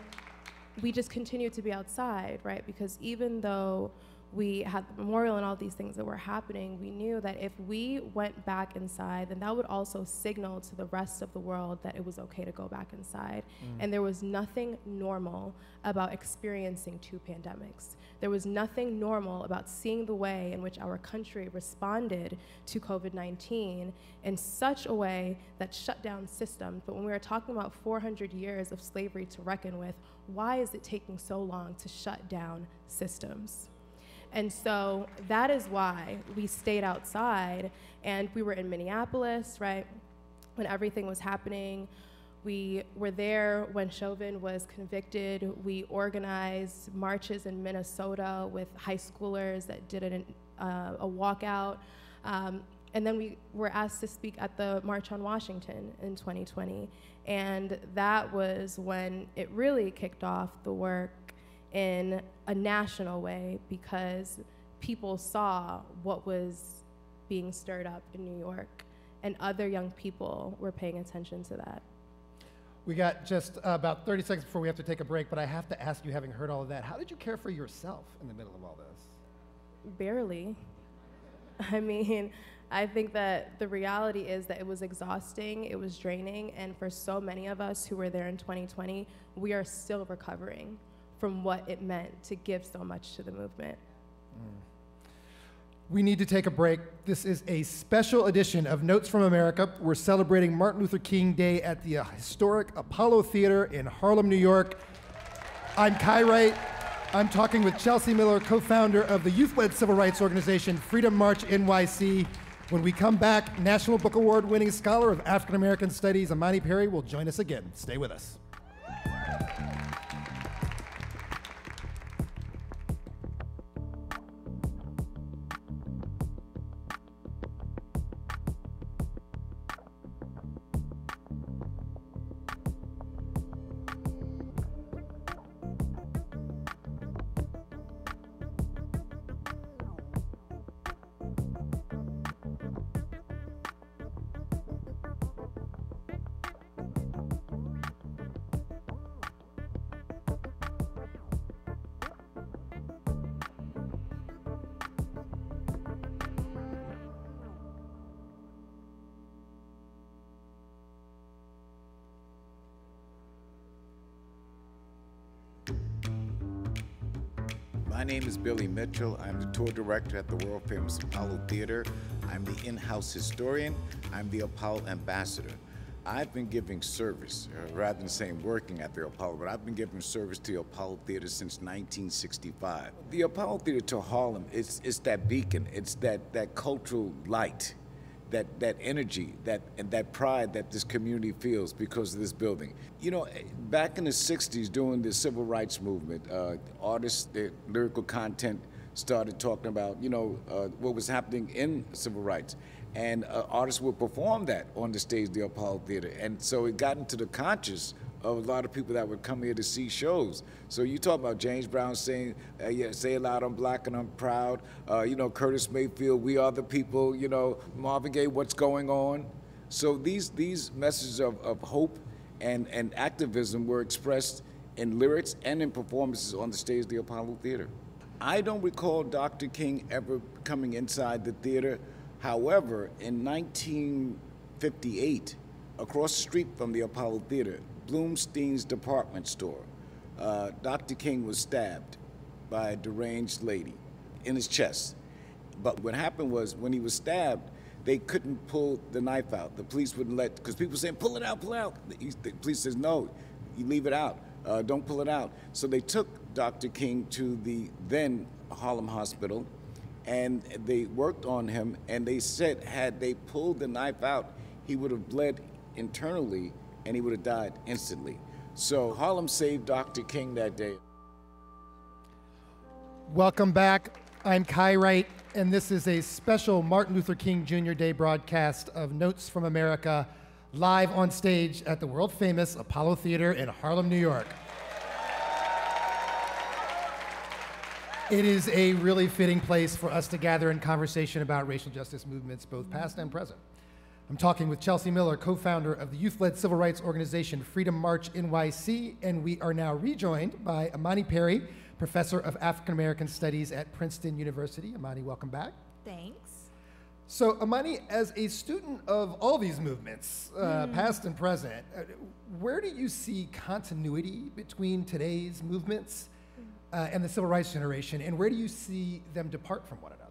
we just continued to be outside, right? Because even though we had the memorial and all these things that were happening, we knew that if we went back inside, then that would also signal to the rest of the world that it was okay to go back inside. Mm. And there was nothing normal about experiencing two pandemics. There was nothing normal about seeing the way in which our country responded to COVID 19 in such a way that shut down systems. But when we are talking about 400 years of slavery to reckon with, why is it taking so long to shut down systems? And so that is why we stayed outside and we were in Minneapolis, right? When everything was happening. We were there when Chauvin was convicted. We organized marches in Minnesota with high schoolers that did an, uh, a walkout. Um, and then we were asked to speak at the March on Washington in 2020. And that was when it really kicked off the work in a national way because people saw what was being stirred up in New York, and other young people were paying attention to that. We got just about 30 seconds before we have to take a break, but I have to ask you, having heard all of that, how did you care for yourself in the middle of all this? Barely. [LAUGHS] I mean, I think that the reality is that it was exhausting, it was draining, and for so many of us who were there in 2020, we are still recovering from what it meant to give so much to the movement. We need to take a break. This is a special edition of Notes from America. We're celebrating Martin Luther King Day at the uh, historic Apollo Theater in Harlem, New York. I'm Kai Wright. I'm talking with Chelsea Miller, co founder of the youth led civil rights organization Freedom March NYC. When we come back, National Book Award winning scholar of African American Studies, Imani Perry, will join us again. Stay with us. Mitchell. I'm the tour director at the world famous Apollo Theater. I'm the in house historian. I'm the Apollo ambassador. I've been giving service, uh, rather than saying working at the Apollo, but I've been giving service to the Apollo Theater since 1965. The Apollo Theater to Harlem, it's, it's that beacon, it's that, that cultural light that that energy, that and that pride that this community feels because of this building. You know, eh, back in the '60s, during the civil rights movement, uh, artists, their lyrical content started talking about you know uh, what was happening in civil rights, and uh, artists would perform that on the stage of the Apollo Theater, and so it got into the conscious of a lot of people that would come here to see shows. So you talk about James Brown saying, uh, yeah, say it loud, I'm black and I'm proud. Uh, you know, Curtis Mayfield, we are the people. You know, Marvin Gaye, what's going on? So these these messages of, of hope and, and activism were expressed in lyrics and in performances on the stage of the Apollo Theater. I don't recall Dr. King ever coming inside the theater. However, in 1958, across the street from the Apollo Theater, Blumstein's department store, uh, Dr. King was stabbed by a deranged lady in his chest. But what happened was when he was stabbed, they couldn't pull the knife out. The police wouldn't let, because people saying, pull it out, pull it out. He, the police says, no, you leave it out. Uh, don't pull it out. So they took Dr. King to the then Harlem Hospital, and they worked on him, and they said had they pulled the knife out, he would have bled internally and he would have died instantly. So Harlem saved Dr. King that day. Welcome back. I'm Kai Wright, and this is a special Martin Luther King Jr. Day broadcast of Notes from America, live on stage at the world famous Apollo Theater in Harlem, New York. It is a really fitting place for us to gather in conversation about racial justice movements, both past and present. I'm talking with Chelsea Miller, co founder of the youth led civil rights organization Freedom March NYC, and we are now rejoined by Imani Perry, professor of African American Studies at Princeton University. Imani, welcome back. Thanks. So, Imani, as a student of all these movements, uh, Mm. past and present, uh, where do you see continuity between today's movements uh, and the civil rights generation, and where do you see them depart from one another?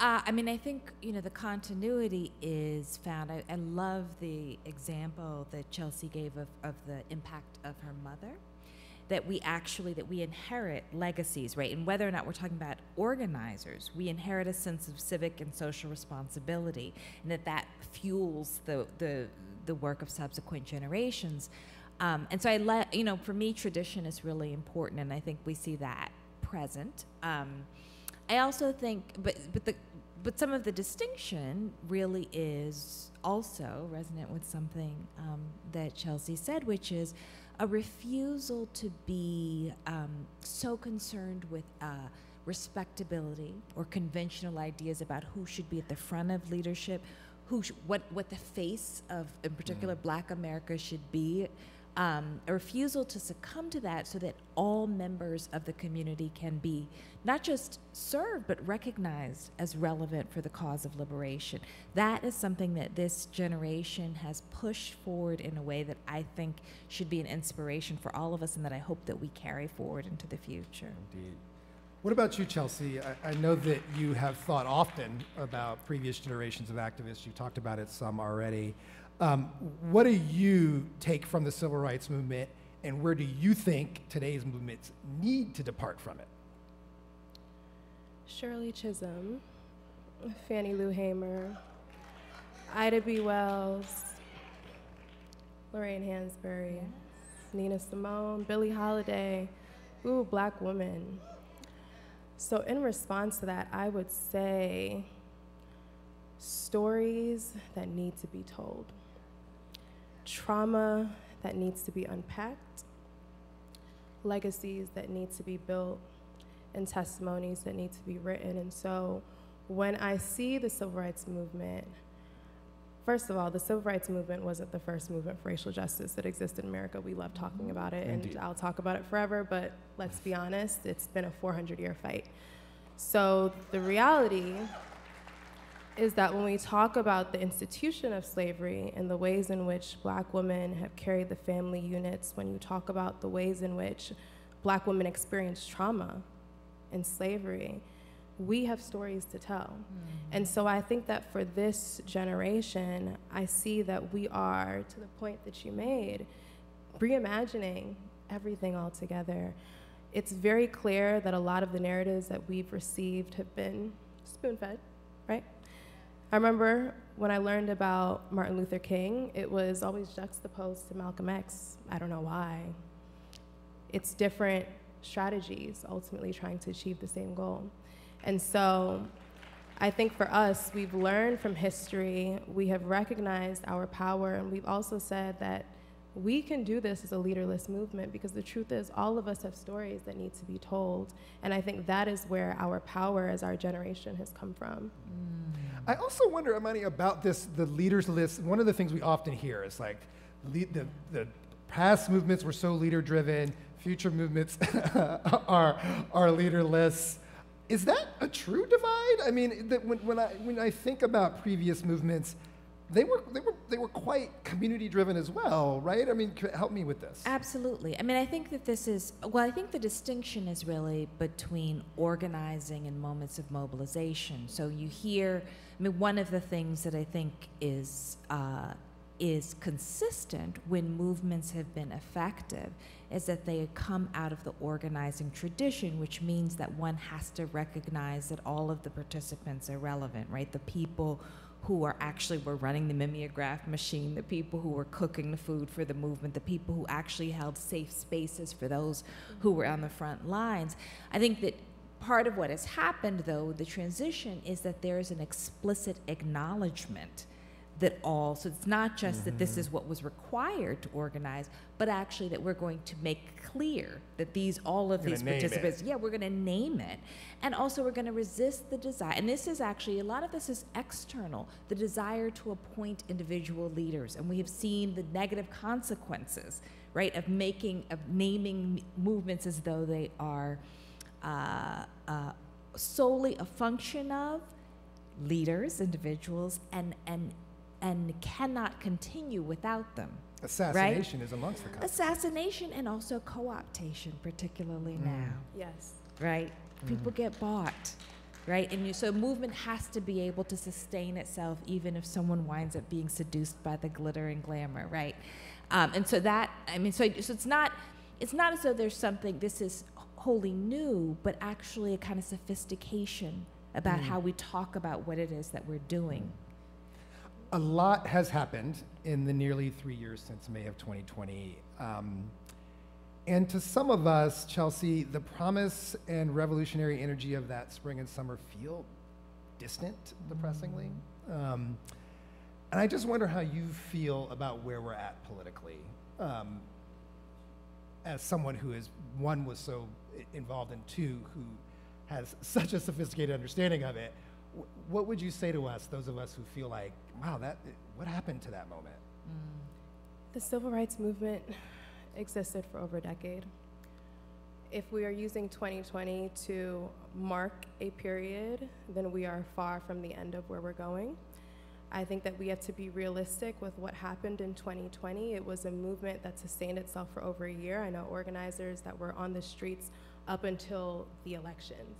Uh, I mean, I think you know the continuity is found. I, I love the example that Chelsea gave of, of the impact of her mother. That we actually that we inherit legacies, right? And whether or not we're talking about organizers, we inherit a sense of civic and social responsibility, and that that fuels the the the work of subsequent generations. Um, and so I let you know, for me, tradition is really important, and I think we see that present. Um, I also think, but but the but some of the distinction really is also resonant with something um, that Chelsea said, which is a refusal to be um, so concerned with uh, respectability or conventional ideas about who should be at the front of leadership, who sh- what what the face of in particular Black America should be um, a refusal to succumb to that so that all members of the community can be not just served but recognized as relevant for the cause of liberation. That is something that this generation has pushed forward in a way that I think should be an inspiration for all of us and that I hope that we carry forward into the future. Indeed. What about you, Chelsea? I, I know that you have thought often about previous generations of activists. You talked about it some already. Um, what do you take from the civil rights movement, and where do you think today's movements need to depart from it? Shirley Chisholm, Fannie Lou Hamer, Ida B. Wells, Lorraine Hansberry, Nina Simone, Billie Holiday, ooh, black women. So, in response to that, I would say stories that need to be told, trauma that needs to be unpacked, legacies that need to be built, and testimonies that need to be written. And so, when I see the civil rights movement, First of all, the civil rights movement wasn't the first movement for racial justice that existed in America. We love talking about it, Indeed. and I'll talk about it forever, but let's be honest, it's been a 400 year fight. So the reality is that when we talk about the institution of slavery and the ways in which black women have carried the family units, when you talk about the ways in which black women experience trauma in slavery, we have stories to tell. Mm-hmm. And so I think that for this generation, I see that we are, to the point that you made, reimagining everything all together. It's very clear that a lot of the narratives that we've received have been spoon fed, right? I remember when I learned about Martin Luther King, it was always juxtaposed to Malcolm X. I don't know why. It's different strategies ultimately trying to achieve the same goal. And so I think for us, we've learned from history, we have recognized our power, and we've also said that we can do this as a leaderless movement because the truth is, all of us have stories that need to be told. And I think that is where our power as our generation has come from. I also wonder, Imani, about this the leaders list. One of the things we often hear is like lead, the, the past movements were so leader driven, future movements [LAUGHS] are, are leaderless. Is that a true divide? I mean, that when, when, I, when I think about previous movements, they were, they were, they were quite community driven as well, right? I mean, help me with this. Absolutely. I mean, I think that this is, well, I think the distinction is really between organizing and moments of mobilization. So you hear, I mean, one of the things that I think is uh, is consistent when movements have been effective is that they come out of the organizing tradition, which means that one has to recognize that all of the participants are relevant, right? The people who are actually were running the mimeograph machine, the people who were cooking the food for the movement, the people who actually held safe spaces for those who were on the front lines. I think that part of what has happened, though, the transition, is that there is an explicit acknowledgement that all, so it's not just that this Mhm. is what was required to organize, but actually that we're going to make clear that these, all of We're these gonna name it. participants, yeah, we're going to name it. And also we're going to resist the desire, and this is actually, a lot of this is external, the desire to appoint individual leaders. And we have seen the negative consequences, right, of making, of naming movements as though they are uh, uh, solely a function of leaders, individuals, and, and, and cannot continue without them. right? Assassination is amongst the consequences. Assassination and also co-optation, particularly Mm. now. Yes. Right? People get bought, right? And you, so movement has to be able to sustain itself even if someone winds up being seduced by the glitter and glamour, right? Um, and so that, I mean, so, so it's not, it's not as though there's something, this is wholly new, but actually a kind of sophistication about Mm. how we talk about what it is that we're doing. A lot has happened in the nearly three years since May of 2020. Um, and to some of us, Chelsea, the promise and revolutionary energy of that spring and summer feel distant, depressingly. Um, and I just wonder how you feel about where we're at politically. Um, as someone who is, one, was so involved, and two, who has such a sophisticated understanding of it, what would you say to us, those of us who feel like, wow, that, what happened to that moment? Mm. The civil rights movement existed for over a decade. If we are using 2020 to mark a period, then we are far from the end of where we're going. I think that we have to be realistic with what happened in 2020. It was a movement that sustained itself for over a year. I know organizers that were on the streets up until the elections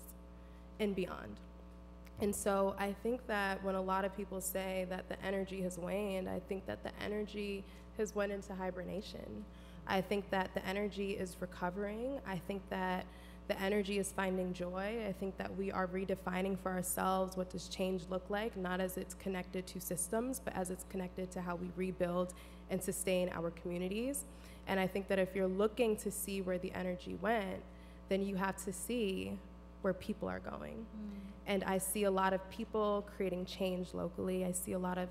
and beyond. And so I think that when a lot of people say that the energy has waned, I think that the energy has went into hibernation. I think that the energy is recovering. I think that the energy is finding joy. I think that we are redefining for ourselves what does change look like, not as it's connected to systems, but as it's connected to how we rebuild and sustain our communities. And I think that if you're looking to see where the energy went, then you have to see where people are going. And I see a lot of people creating change locally. I see a lot of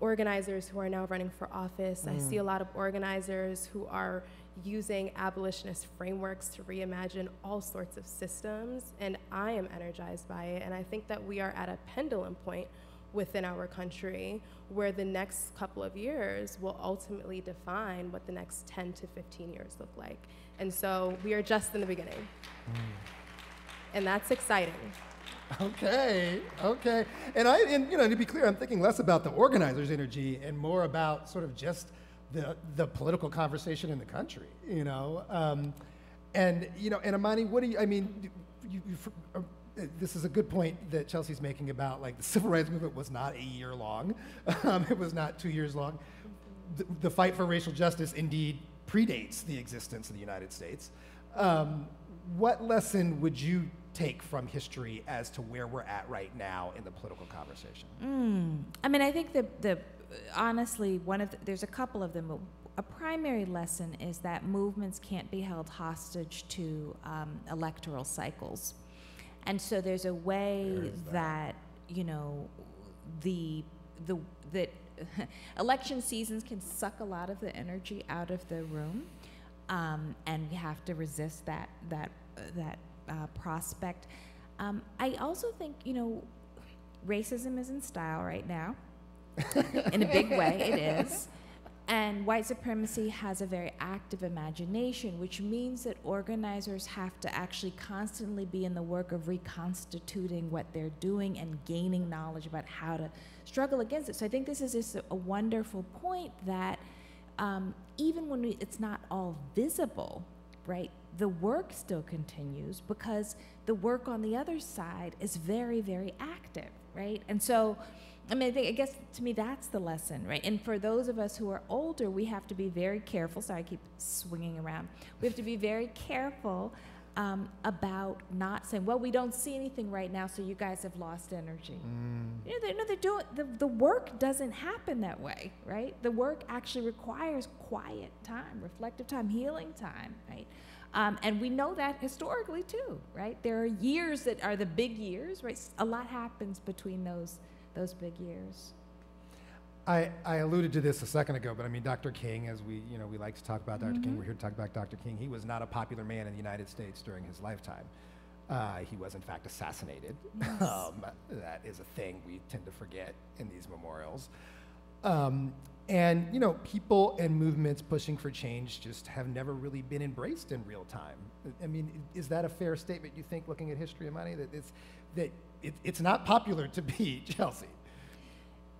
organizers who are now running for office. I see a Mm. lot of organizers who are using abolitionist frameworks to reimagine all sorts of systems. And I am energized by it. And I think that we are at a pendulum point within our country where the next couple of years will ultimately define what the next 10 to 15 years look like. And so we are just in the beginning. And that's exciting. Okay, okay. And I, and you know, to be clear, I'm thinking less about the organizers' energy and more about sort of just the the political conversation in the country. You know, um, and you know, and Imani, what do you? I mean, you, you, uh, this is a good point that Chelsea's making about like the civil rights movement was not a year long. [LAUGHS] Um, it was not two years long. The, the fight for racial justice indeed predates the existence of the United States. Um, what lesson would you take from history as to where we're at right now in the political conversation? Mm. I mean, I think the the honestly one of the, there's a couple of them. but A primary lesson is that movements can't be held hostage to um, electoral cycles, and so there's a way that. you know the the that [LAUGHS] election seasons can suck a lot of the energy out of the room, um, and we have to resist that that uh, that uh, prospect. Um, I also think you know racism is in style right now. [LAUGHS] in a big way, it is. And white supremacy has a very active imagination, which means that organizers have to actually constantly be in the work of reconstituting what they're doing and gaining knowledge about how to struggle against it. So I think this is just a, a wonderful point that um, even when we, it's not all visible, right, the work still continues because the work on the other side is very, very active, right? And so I mean, I think I guess to me that's the lesson, right? And for those of us who are older, we have to be very careful. Sorry, I keep swinging around. We have to be very careful um, about not saying, "Well, we don't see anything right now, so you guys have lost energy." You know, they, no, they're doing the, the work doesn't happen that way, right? The work actually requires quiet time, reflective time, healing time, right? Um, and we know that historically too, right? There are years that are the big years, right? A lot happens between those those big years. I, I alluded to this a second ago, but I mean, Dr. King, as we, you know, we like to talk about doctor King, Mhm. we're here to talk about Dr. King. He was not a popular man in the United States during his lifetime. Uh, he was, in fact, assassinated. Yes. [LAUGHS] Um, that is a thing we tend to forget in these memorials. Um, and, you know, people and movements pushing for change just have never really been embraced in real time. I mean, is that a fair statement, you think, looking at history Imani, that it's, that it, it's not popular to be [LAUGHS] Chelsea?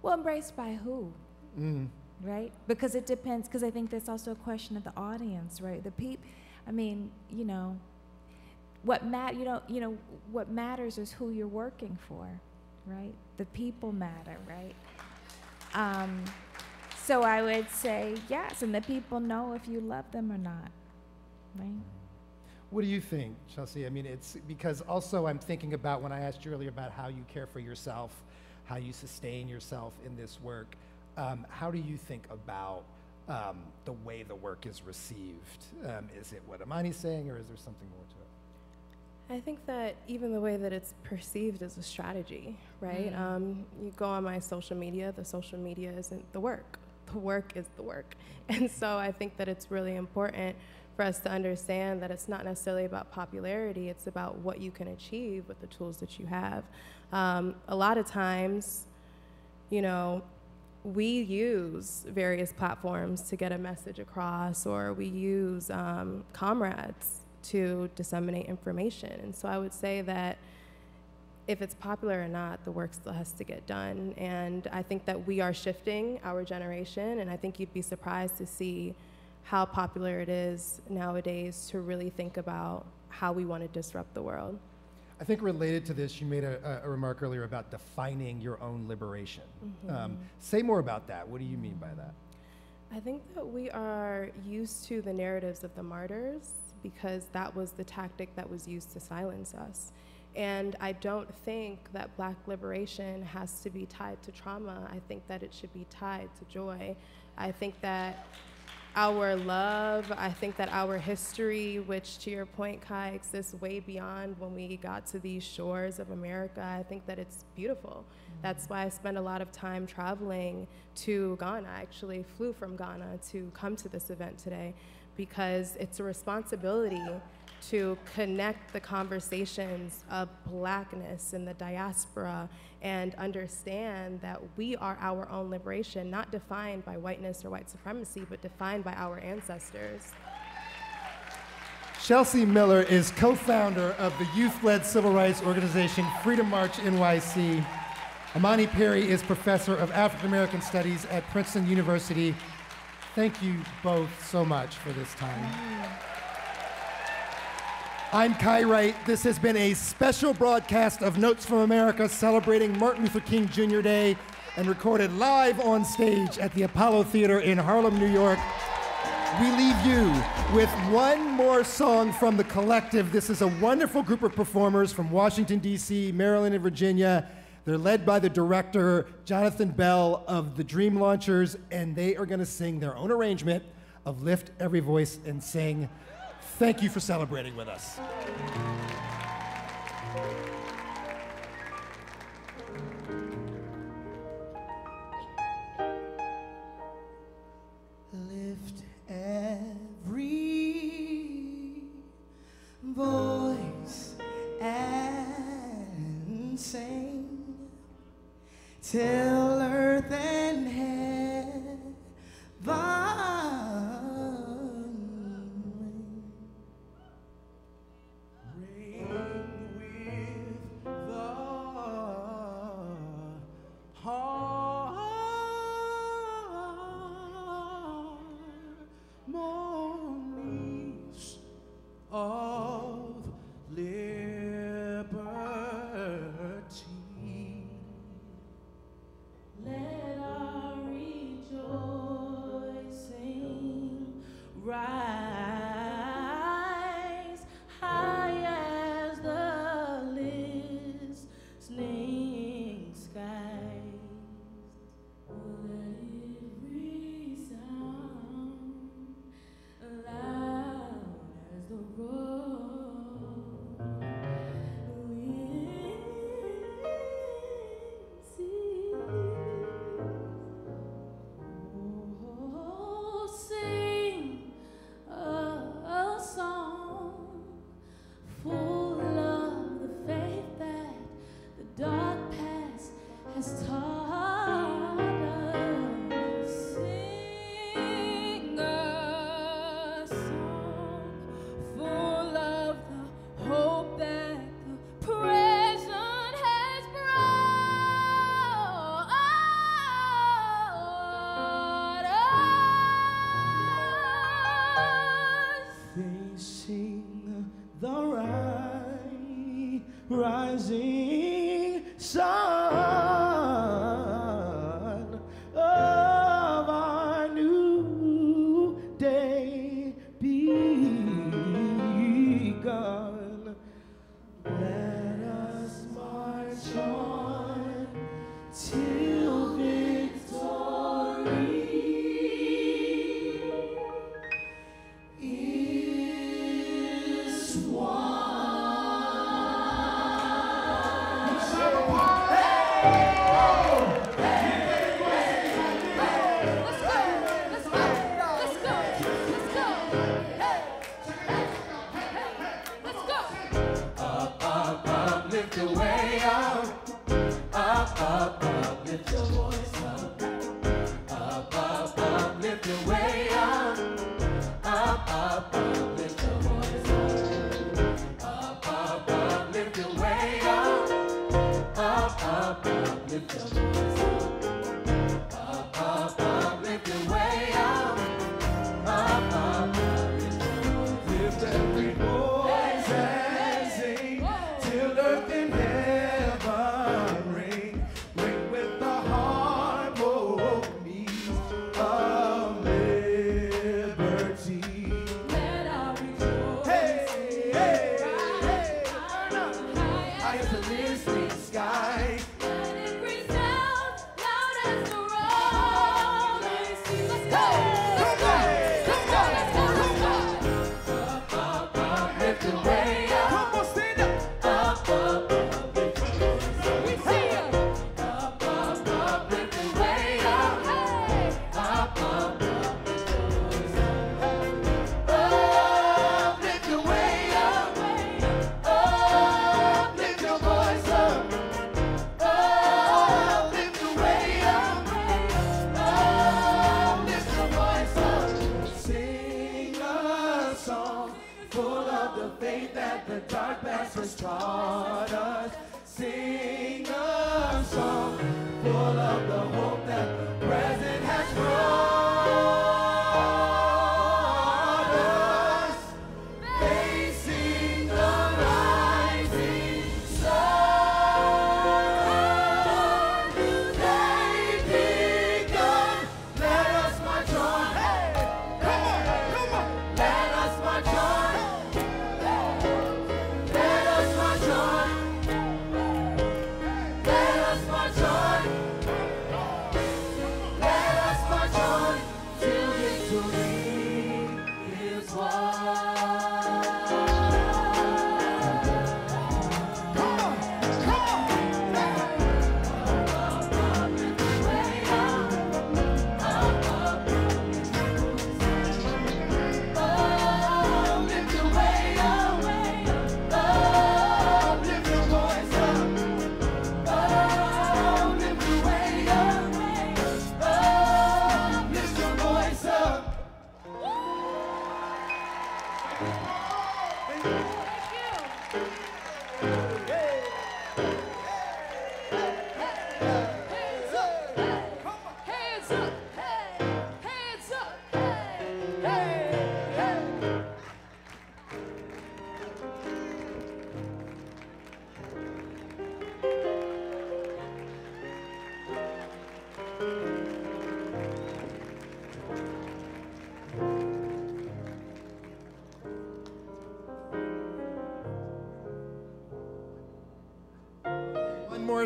Well, embraced by who? Mm. right? Because it depends. Because I think that's also a question of the audience, right? The peop, I mean, you know, what mat, you know, you know, what matters is who you're working for, right? The people matter, right? Um, so I would say yes, and the people know if you love them or not, right? What do you think, Chelsea? I mean, it's because also I'm thinking about when I asked you earlier about how you care for yourself, how you sustain yourself in this work. Um, how do you think about um, the way the work is received? Um, is it what Imani's saying, or is there something more to it? I think that even the way that it's perceived is a strategy, right? Mm. Um, you go on my social media, the social media isn't the work. The work is the work. [LAUGHS] And so I think that it's really important for us to understand that it's not necessarily about popularity, it's about what you can achieve with the tools that you have. Um, a lot of times, you know, we use various platforms to get a message across, or we use um, comrades to disseminate information. And so I would say that if it's popular or not, the work still has to get done. And I think that we are shifting our generation, and I think you'd be surprised to see how popular it is nowadays to really think about how we want to disrupt the world. I think related to this, you made a, a- remark earlier about defining your own liberation. Um, Mhm. say more about that. What do you mean by that? I think that we are used to the narratives of the martyrs because that was the tactic that was used to silence us. And I don't think that black liberation has to be tied to trauma. I think that it should be tied to joy. I think that our love, I think that our history, which to your point, Kai, exists way beyond when we got to these shores of America, I think that it's beautiful. Mm-hmm. That's why I spend a lot of time traveling to Ghana. I actually flew from Ghana to come to this event today because it's a responsibility to connect the conversations of blackness in the diaspora and understand that we are our own liberation, not defined by whiteness or white supremacy, but defined by our ancestors. Chelsea Miller is co founder of the youth led civil rights organization Freedom March NYC. Imani Perry is professor of African American Studies at Princeton University. Thank you both so much for this time. Mm. I'm Kai Wright. This has been a special broadcast of Notes from America celebrating Martin Luther King Jr. Day and recorded live on stage at the Apollo Theater in Harlem, New York. We leave you with one more song from the collective. This is a wonderful group of performers from Washington, D.C., Maryland, and Virginia. They're led by the director, Jonathan Bell of the Dream Launchers, and they are going to sing their own arrangement of Lift Every Voice and Sing. Thank you for celebrating with us. Lift every voice and sing till earth and heaven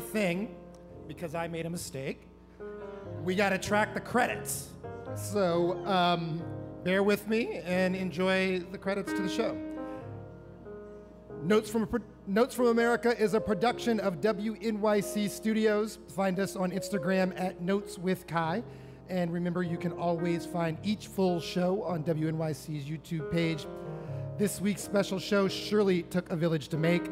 Thing because I made a mistake. We got to track the credits. So um, bear with me and enjoy the credits to the show. Notes from, Notes from America is a production of WNYC Studios. Find us on Instagram at Notes with Kai. And remember, you can always find each full show on WNYC's YouTube page. This week's special show surely took a village to make.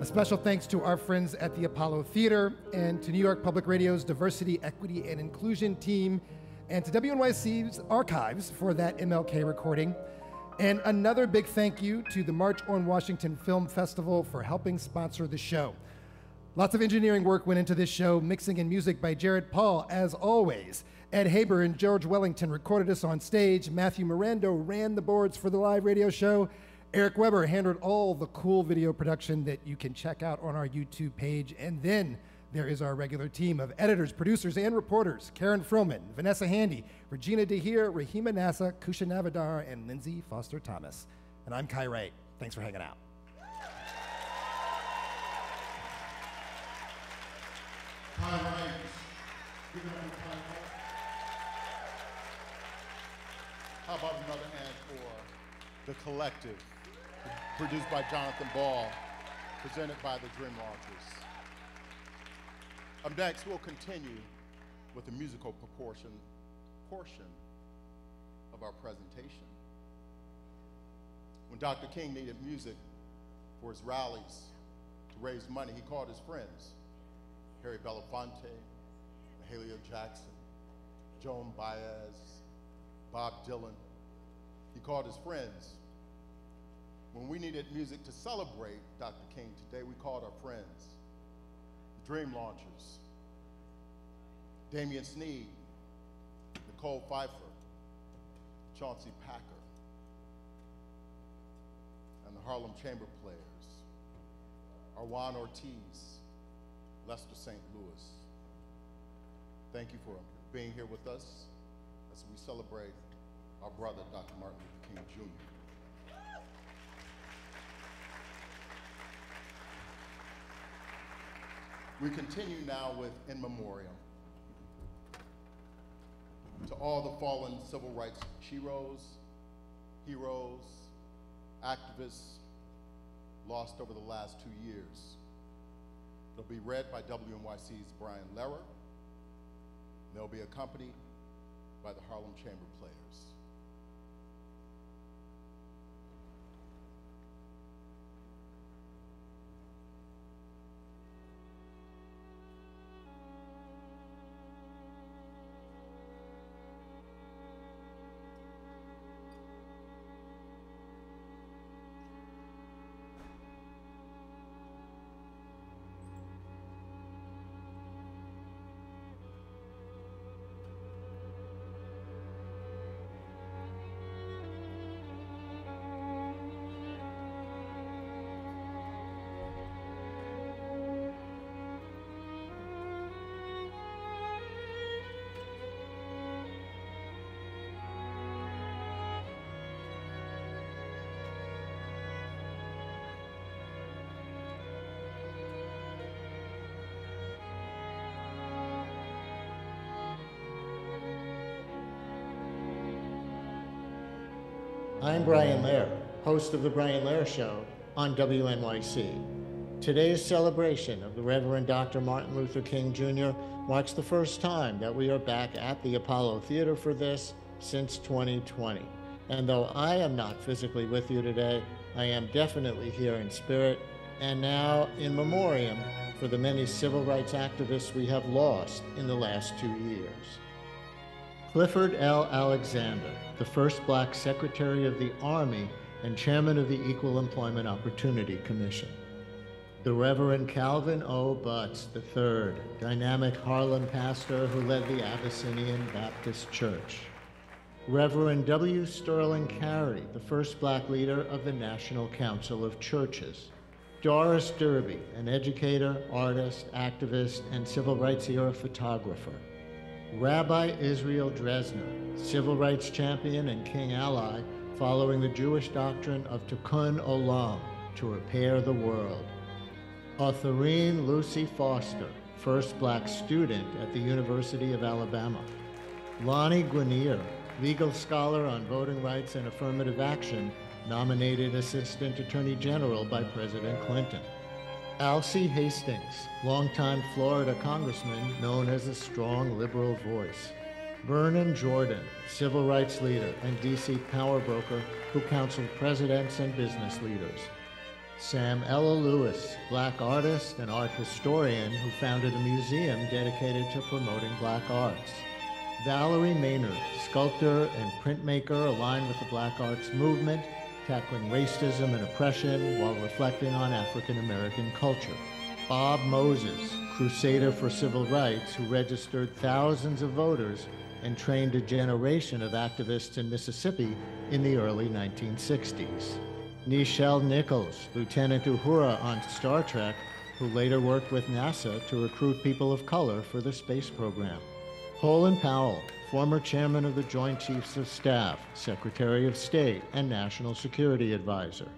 A special thanks to our friends at the Apollo Theater and to New York Public Radio's Diversity, Equity, and Inclusion team, and to WNYC's archives for that MLK recording. And another big thank you to the March on Washington Film Festival for helping sponsor the show. Lots of engineering work went into this show, mixing and music by Jared Paul, as always. Ed Haber and George Wellington recorded us on stage. Matthew Mirando ran the boards for the live radio show. Eric Weber handled all the cool video production that you can check out on our YouTube page. And then there is our regular team of editors, producers, and reporters Karen Frillman, Vanessa Handy, Regina DeHeer, Rahima Nassa, Kusha Navadar, and Lindsay Foster Thomas. And I'm Kai Wright. Thanks for hanging out. Kai Wright. How about another hand for The Collective, produced by Jonathan Ball, presented by the Dream Launchers. Up next, we'll continue with the musical proportion portion of our presentation. When Dr. King needed music for his rallies to raise money, he called his friends, Harry Belafonte, Mahalia Jackson, Joan Baez, Bob Dylan. He called his friends. When we needed music to celebrate Dr. King today, we called our friends. The Dream Launchers, Damien Sneed, Nicole Pfeiffer, Chauncey Packer, and the Harlem Chamber Players, Arjuan Ortiz, Lester St. Louis. Thank you for being here with us as we celebrate our brother, Dr. Martin Luther King Jr. We continue now with In Memoriam. To all the fallen civil rights heroes, heroes, activists lost over the last two years. It'll be read by WNYC's Brian Lehrer. They'll be accompanied by the Harlem Chamber Players. I'm Brian Lehrer, host of The Brian Lehrer Show on WNYC. Today's celebration of the Reverend Dr. Martin Luther King Jr. marks the first time that we are back at the Apollo Theater for this since 2020. And though I am not physically with you today, I am definitely here in spirit and now in memoriam for the many civil rights activists we have lost in the last two years. Clifford L. Alexander, the first black Secretary of the Army and Chairman of the Equal Employment Opportunity Commission. The Reverend Calvin O. Butts III, dynamic Harlem pastor who led the Abyssinian Baptist Church. Reverend W. Sterling Cary, the first black leader of the National Council of Churches. Doris Derby, an educator, artist, activist, and civil rights era photographer. Rabbi Israel Dresner, civil rights champion and king ally, following the Jewish doctrine of Tikkun Olam, to repair the world. Autherine Lucy Foster, first black student at the University of Alabama. Lani Guinier, legal scholar on voting rights and affirmative action, nominated Assistant Attorney General by President Clinton. Alcee Hastings, longtime Florida congressman known as a strong liberal voice. Vernon Jordan, civil rights leader and DC power broker who counseled presidents and business leaders. Samella Lewis, black artist and art historian who founded a museum dedicated to promoting black arts. Valerie Maynard, sculptor and printmaker aligned with the black arts movement, tackling racism and oppression while reflecting on African American culture. Bob Moses, crusader for civil rights who registered thousands of voters and trained a generation of activists in Mississippi in the early 1960s. Nichelle Nichols, Lieutenant Uhura on Star Trek, who later worked with NASA to recruit people of color for the space program. Colin Powell, former chairman of the Joint Chiefs of Staff, Secretary of State, and National Security Advisor.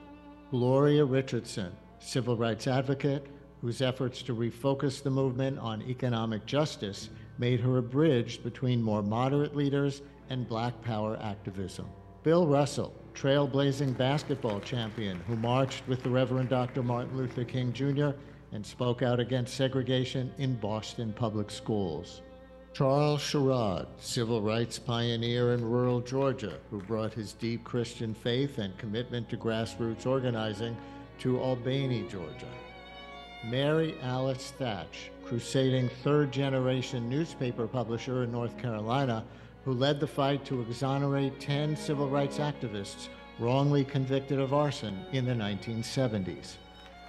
Gloria Richardson, civil rights advocate, whose efforts to refocus the movement on economic justice made her a bridge between more moderate leaders and black power activism. Bill Russell, trailblazing basketball champion who marched with the Reverend Dr. Martin Luther King Jr. and spoke out against segregation in Boston public schools. Charles Sherrod, civil rights pioneer in rural Georgia, who brought his deep Christian faith and commitment to grassroots organizing to Albany, Georgia. Mary Alice Thatch, crusading third generation newspaper publisher in North Carolina, who led the fight to exonerate 10 civil rights activists wrongly convicted of arson in the 1970s.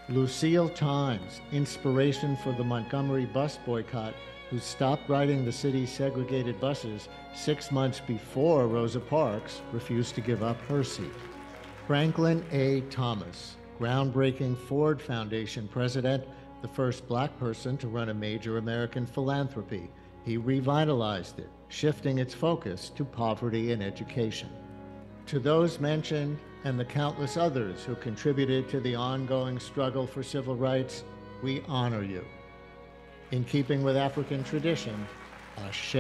Lucille Times, inspiration for the Montgomery bus boycott, who stopped riding the city's segregated buses six months before Rosa Parks refused to give up her seat. Franklin A. Thomas, groundbreaking Ford Foundation president, the first black person to run a major American philanthropy. He revitalized it, shifting its focus to poverty and education. To those mentioned and the countless others who contributed to the ongoing struggle for civil rights, we honor you. In keeping with African tradition, Ashe.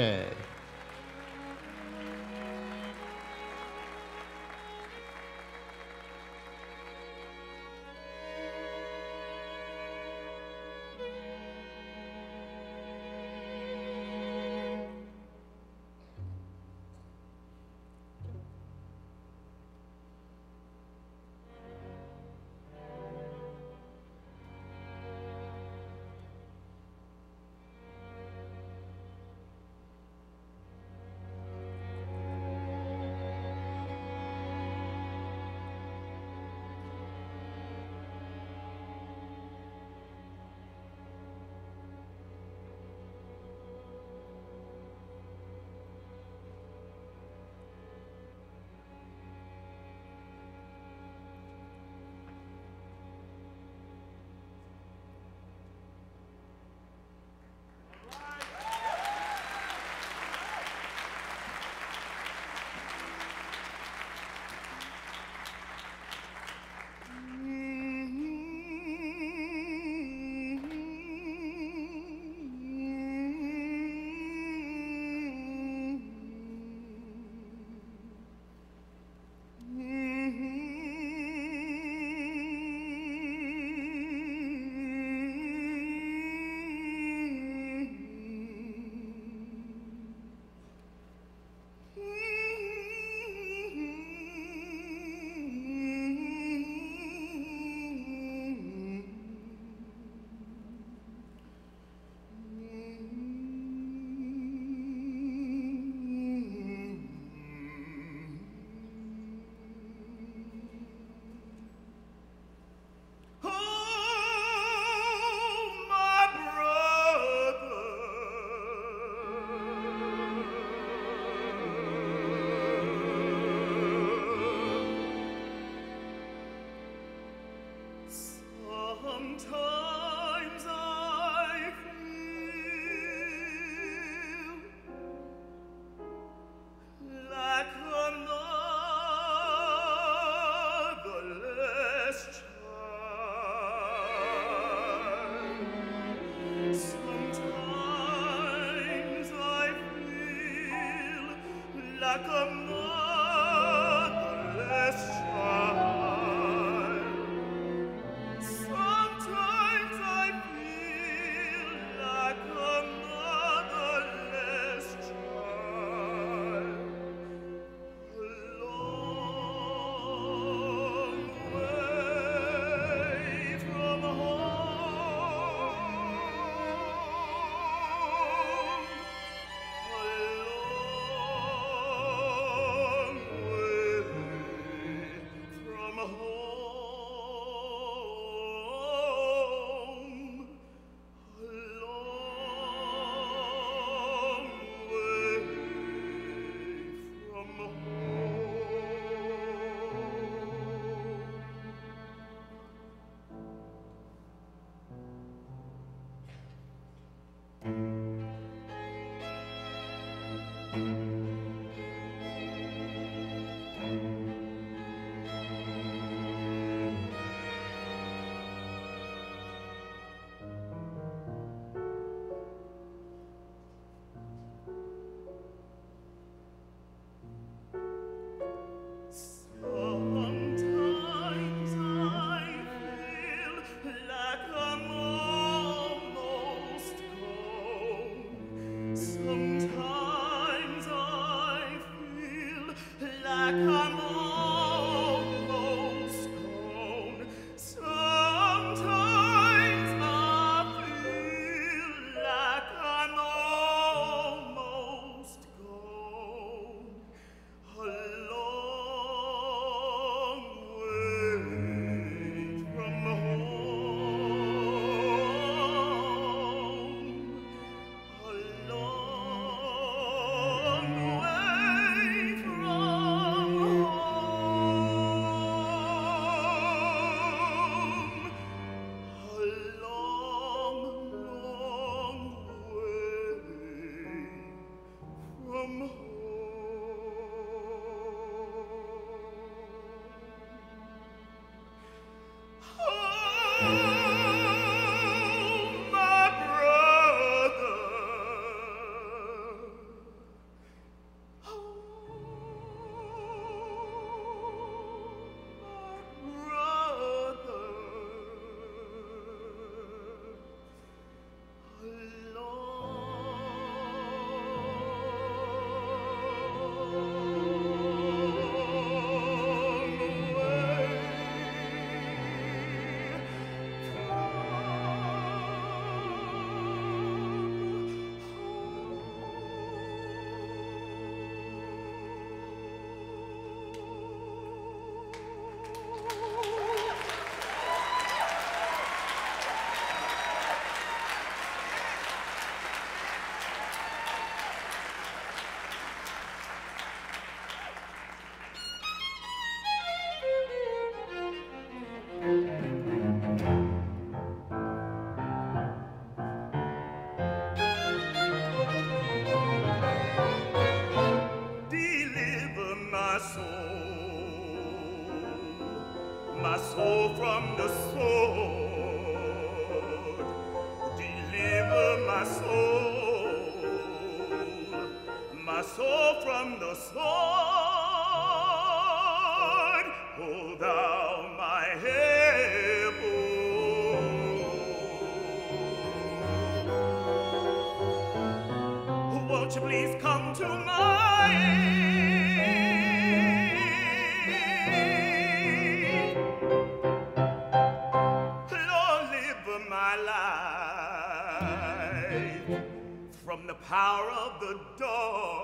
Power of the dog.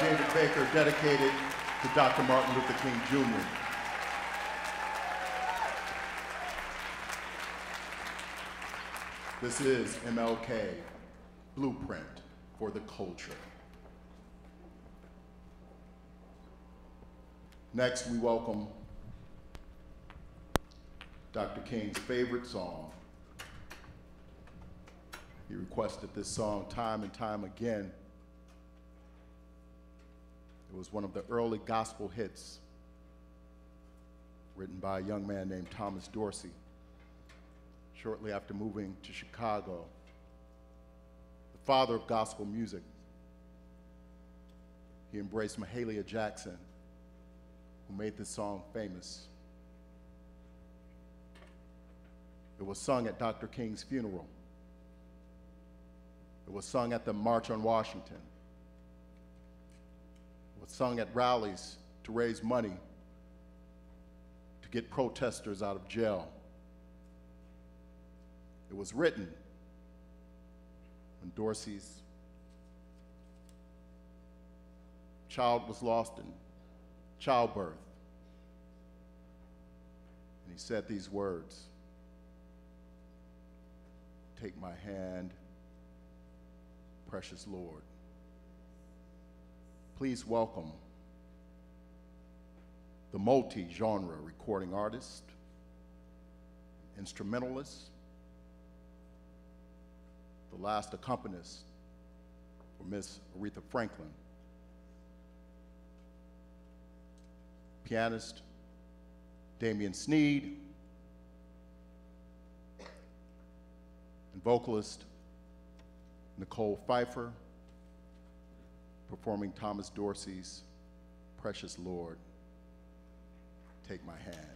David Baker dedicated to Dr. Martin Luther King Jr. This is MLK Blueprint for the Culture. Next, we welcome Dr. King's favorite song. He requested this song time and time again. One of the early gospel hits written by a young man named Thomas Dorsey shortly after moving to Chicago. The father of gospel music. He embraced Mahalia Jackson, who made this song famous. It was sung at Dr. King's funeral. It was sung at the March on Washington. Sung at rallies to raise money to get protesters out of jail. It was written when Dorsey's child was lost in childbirth. And he said these words Take my hand, precious Lord. Please welcome the multi genre recording artist, instrumentalist, the last accompanist for Miss Aretha Franklin, pianist Damien Sneed, and vocalist Nicole Pfeiffer, performing Thomas Dorsey's Precious Lord, Take My Hand.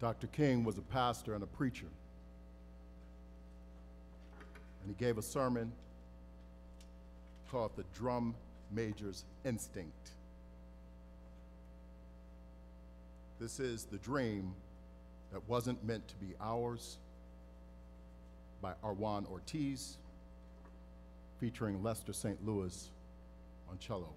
Dr. King was a pastor and a preacher. And he gave a sermon called The Drum Major's Instinct. This is the dream that wasn't meant to be ours by Arwan Ortiz, featuring Lester St. Louis on cello.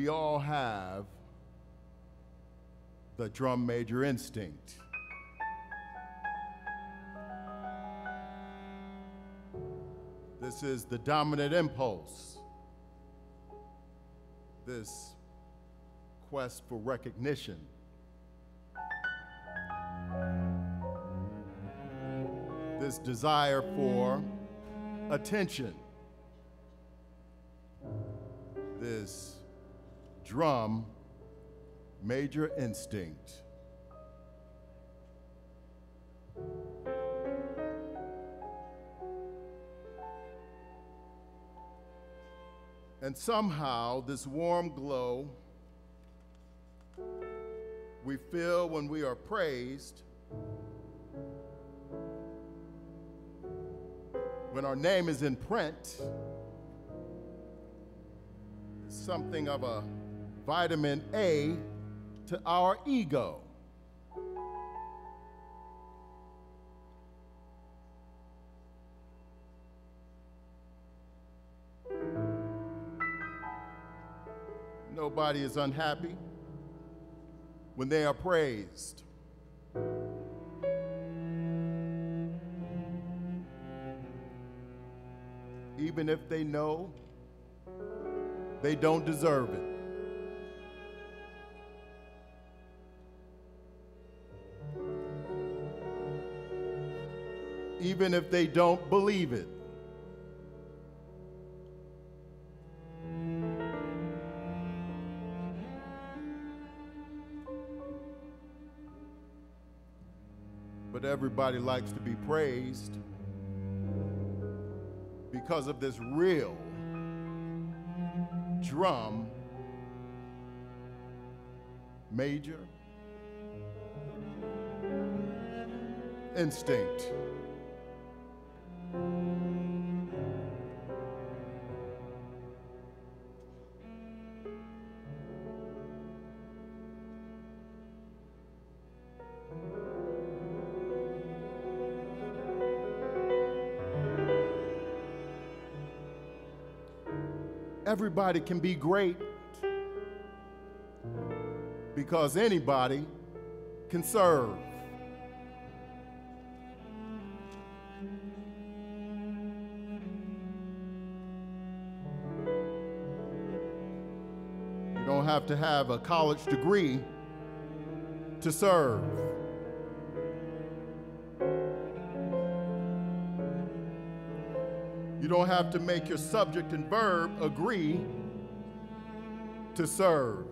We all have the drum major instinct. This is the dominant impulse. This quest for recognition. This desire for attention. This drum major instinct. And somehow, this warm glow we feel when we are praised, when our name is in print, is something of a vitamin A to our ego. Nobody is unhappy when they are praised. Even if they know they don't deserve it. Even if they don't believe it. but everybody likes to be praised because of this real drum major instinct. Everybody can be great because anybody can serve. You don't have to have a college degree to serve. Don't have to make your subject and verb agree to serve.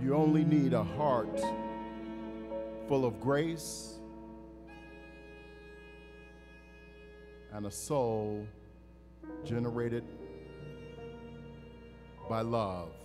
You only need a heart full of grace and a soul generated by love.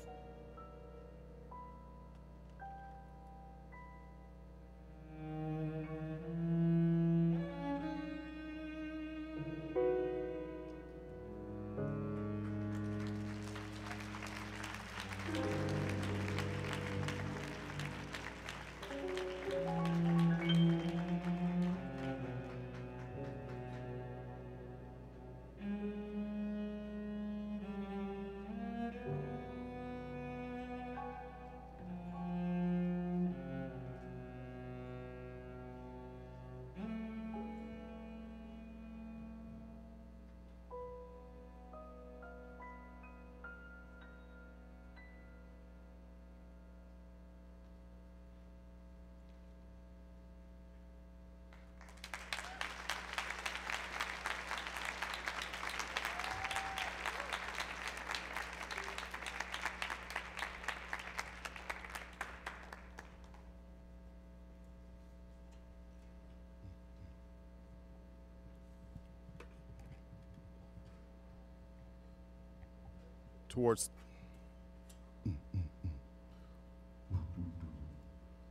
Towards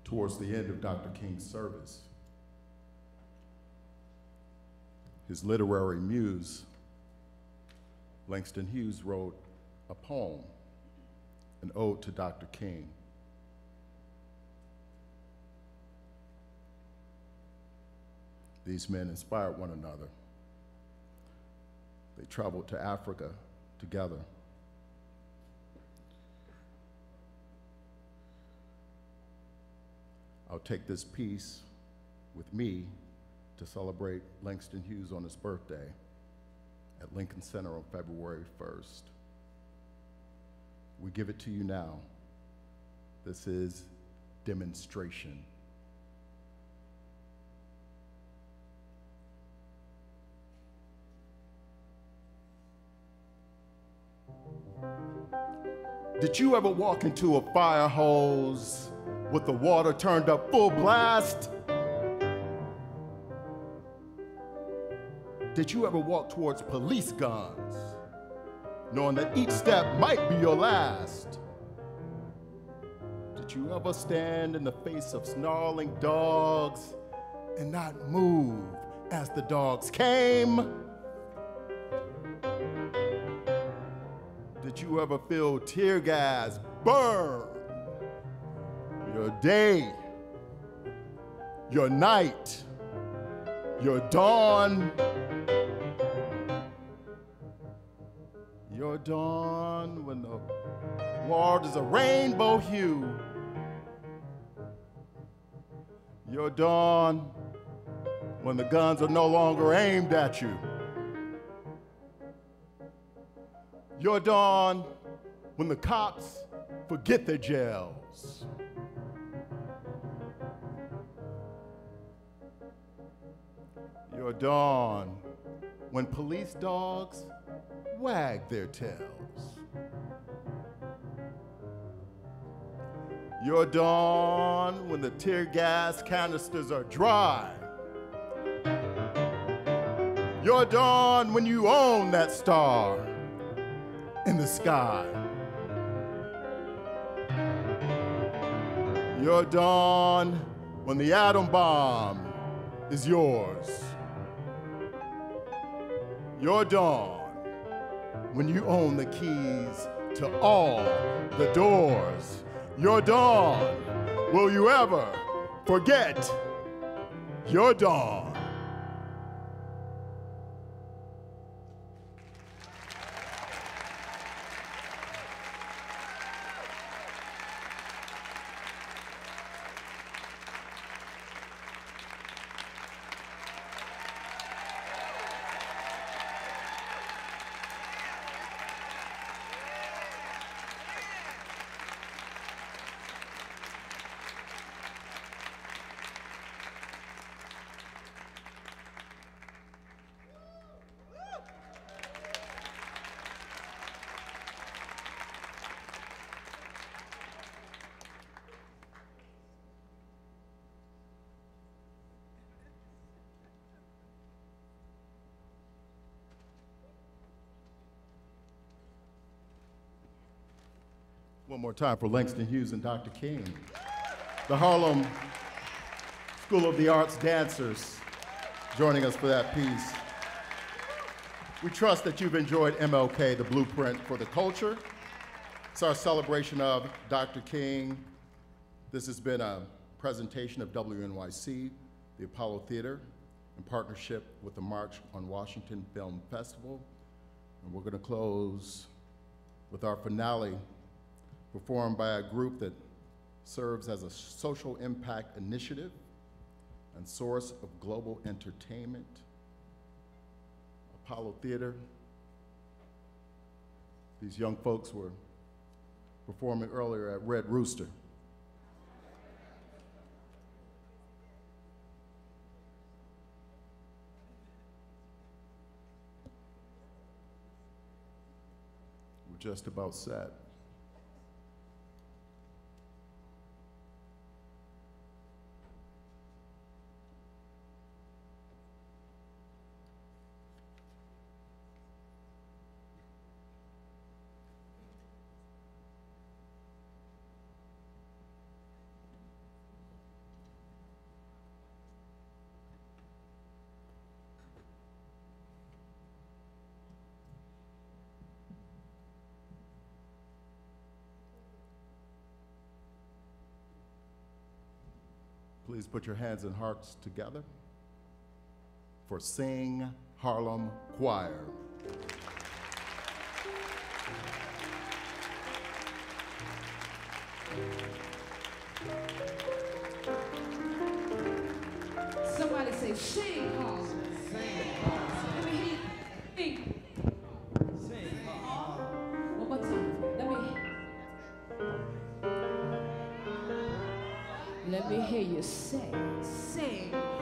towards the end of Dr. King's service. His literary muse, Langston Hughes, wrote a poem, an ode to Dr. King. These men inspired one another. They traveled to Africa together. Take this piece with me to celebrate Langston Hughes on his birthday at Lincoln Center on February 1st. We give it to you now. This is demonstration. Did you ever walk into a fire hose with the water turned up full blast? Did you ever walk towards police guns, knowing that each step might be your last? Did you ever stand in the face of snarling dogs and not move as the dogs came? Did you ever feel tear gas burn your day, your night, your dawn? Your dawn when the world is a rainbow hue. Your dawn when the guns are no longer aimed at you. Your dawn when the cops forget their jails. Your dawn when police dogs wag their tails. Your dawn when the tear gas canisters are dry. Your dawn when you own that star in the sky. Your dawn when the atom bomb is yours. Your dawn when you own the keys to all the doors. Your dawn. Will you ever forget your dawn? More time for Langston Hughes and Dr. King. The Harlem School of the Arts dancers joining us for that piece. We trust that you've enjoyed MLK, the blueprint for the culture. It's our celebration of Dr. King. This has been a presentation of WNYC, the Apollo Theater, in partnership with the March on Washington Film Festival. And we're going to close with our finale performed by a group that serves as a social impact initiative and source of global entertainment. Apollo Theater. These young folks were performing earlier at Red Rooster. We're just about set. please put your hands and hearts together for Sing Harlem Choir. Somebody say, Sing Harlem. Sing Harlem. sing, sing.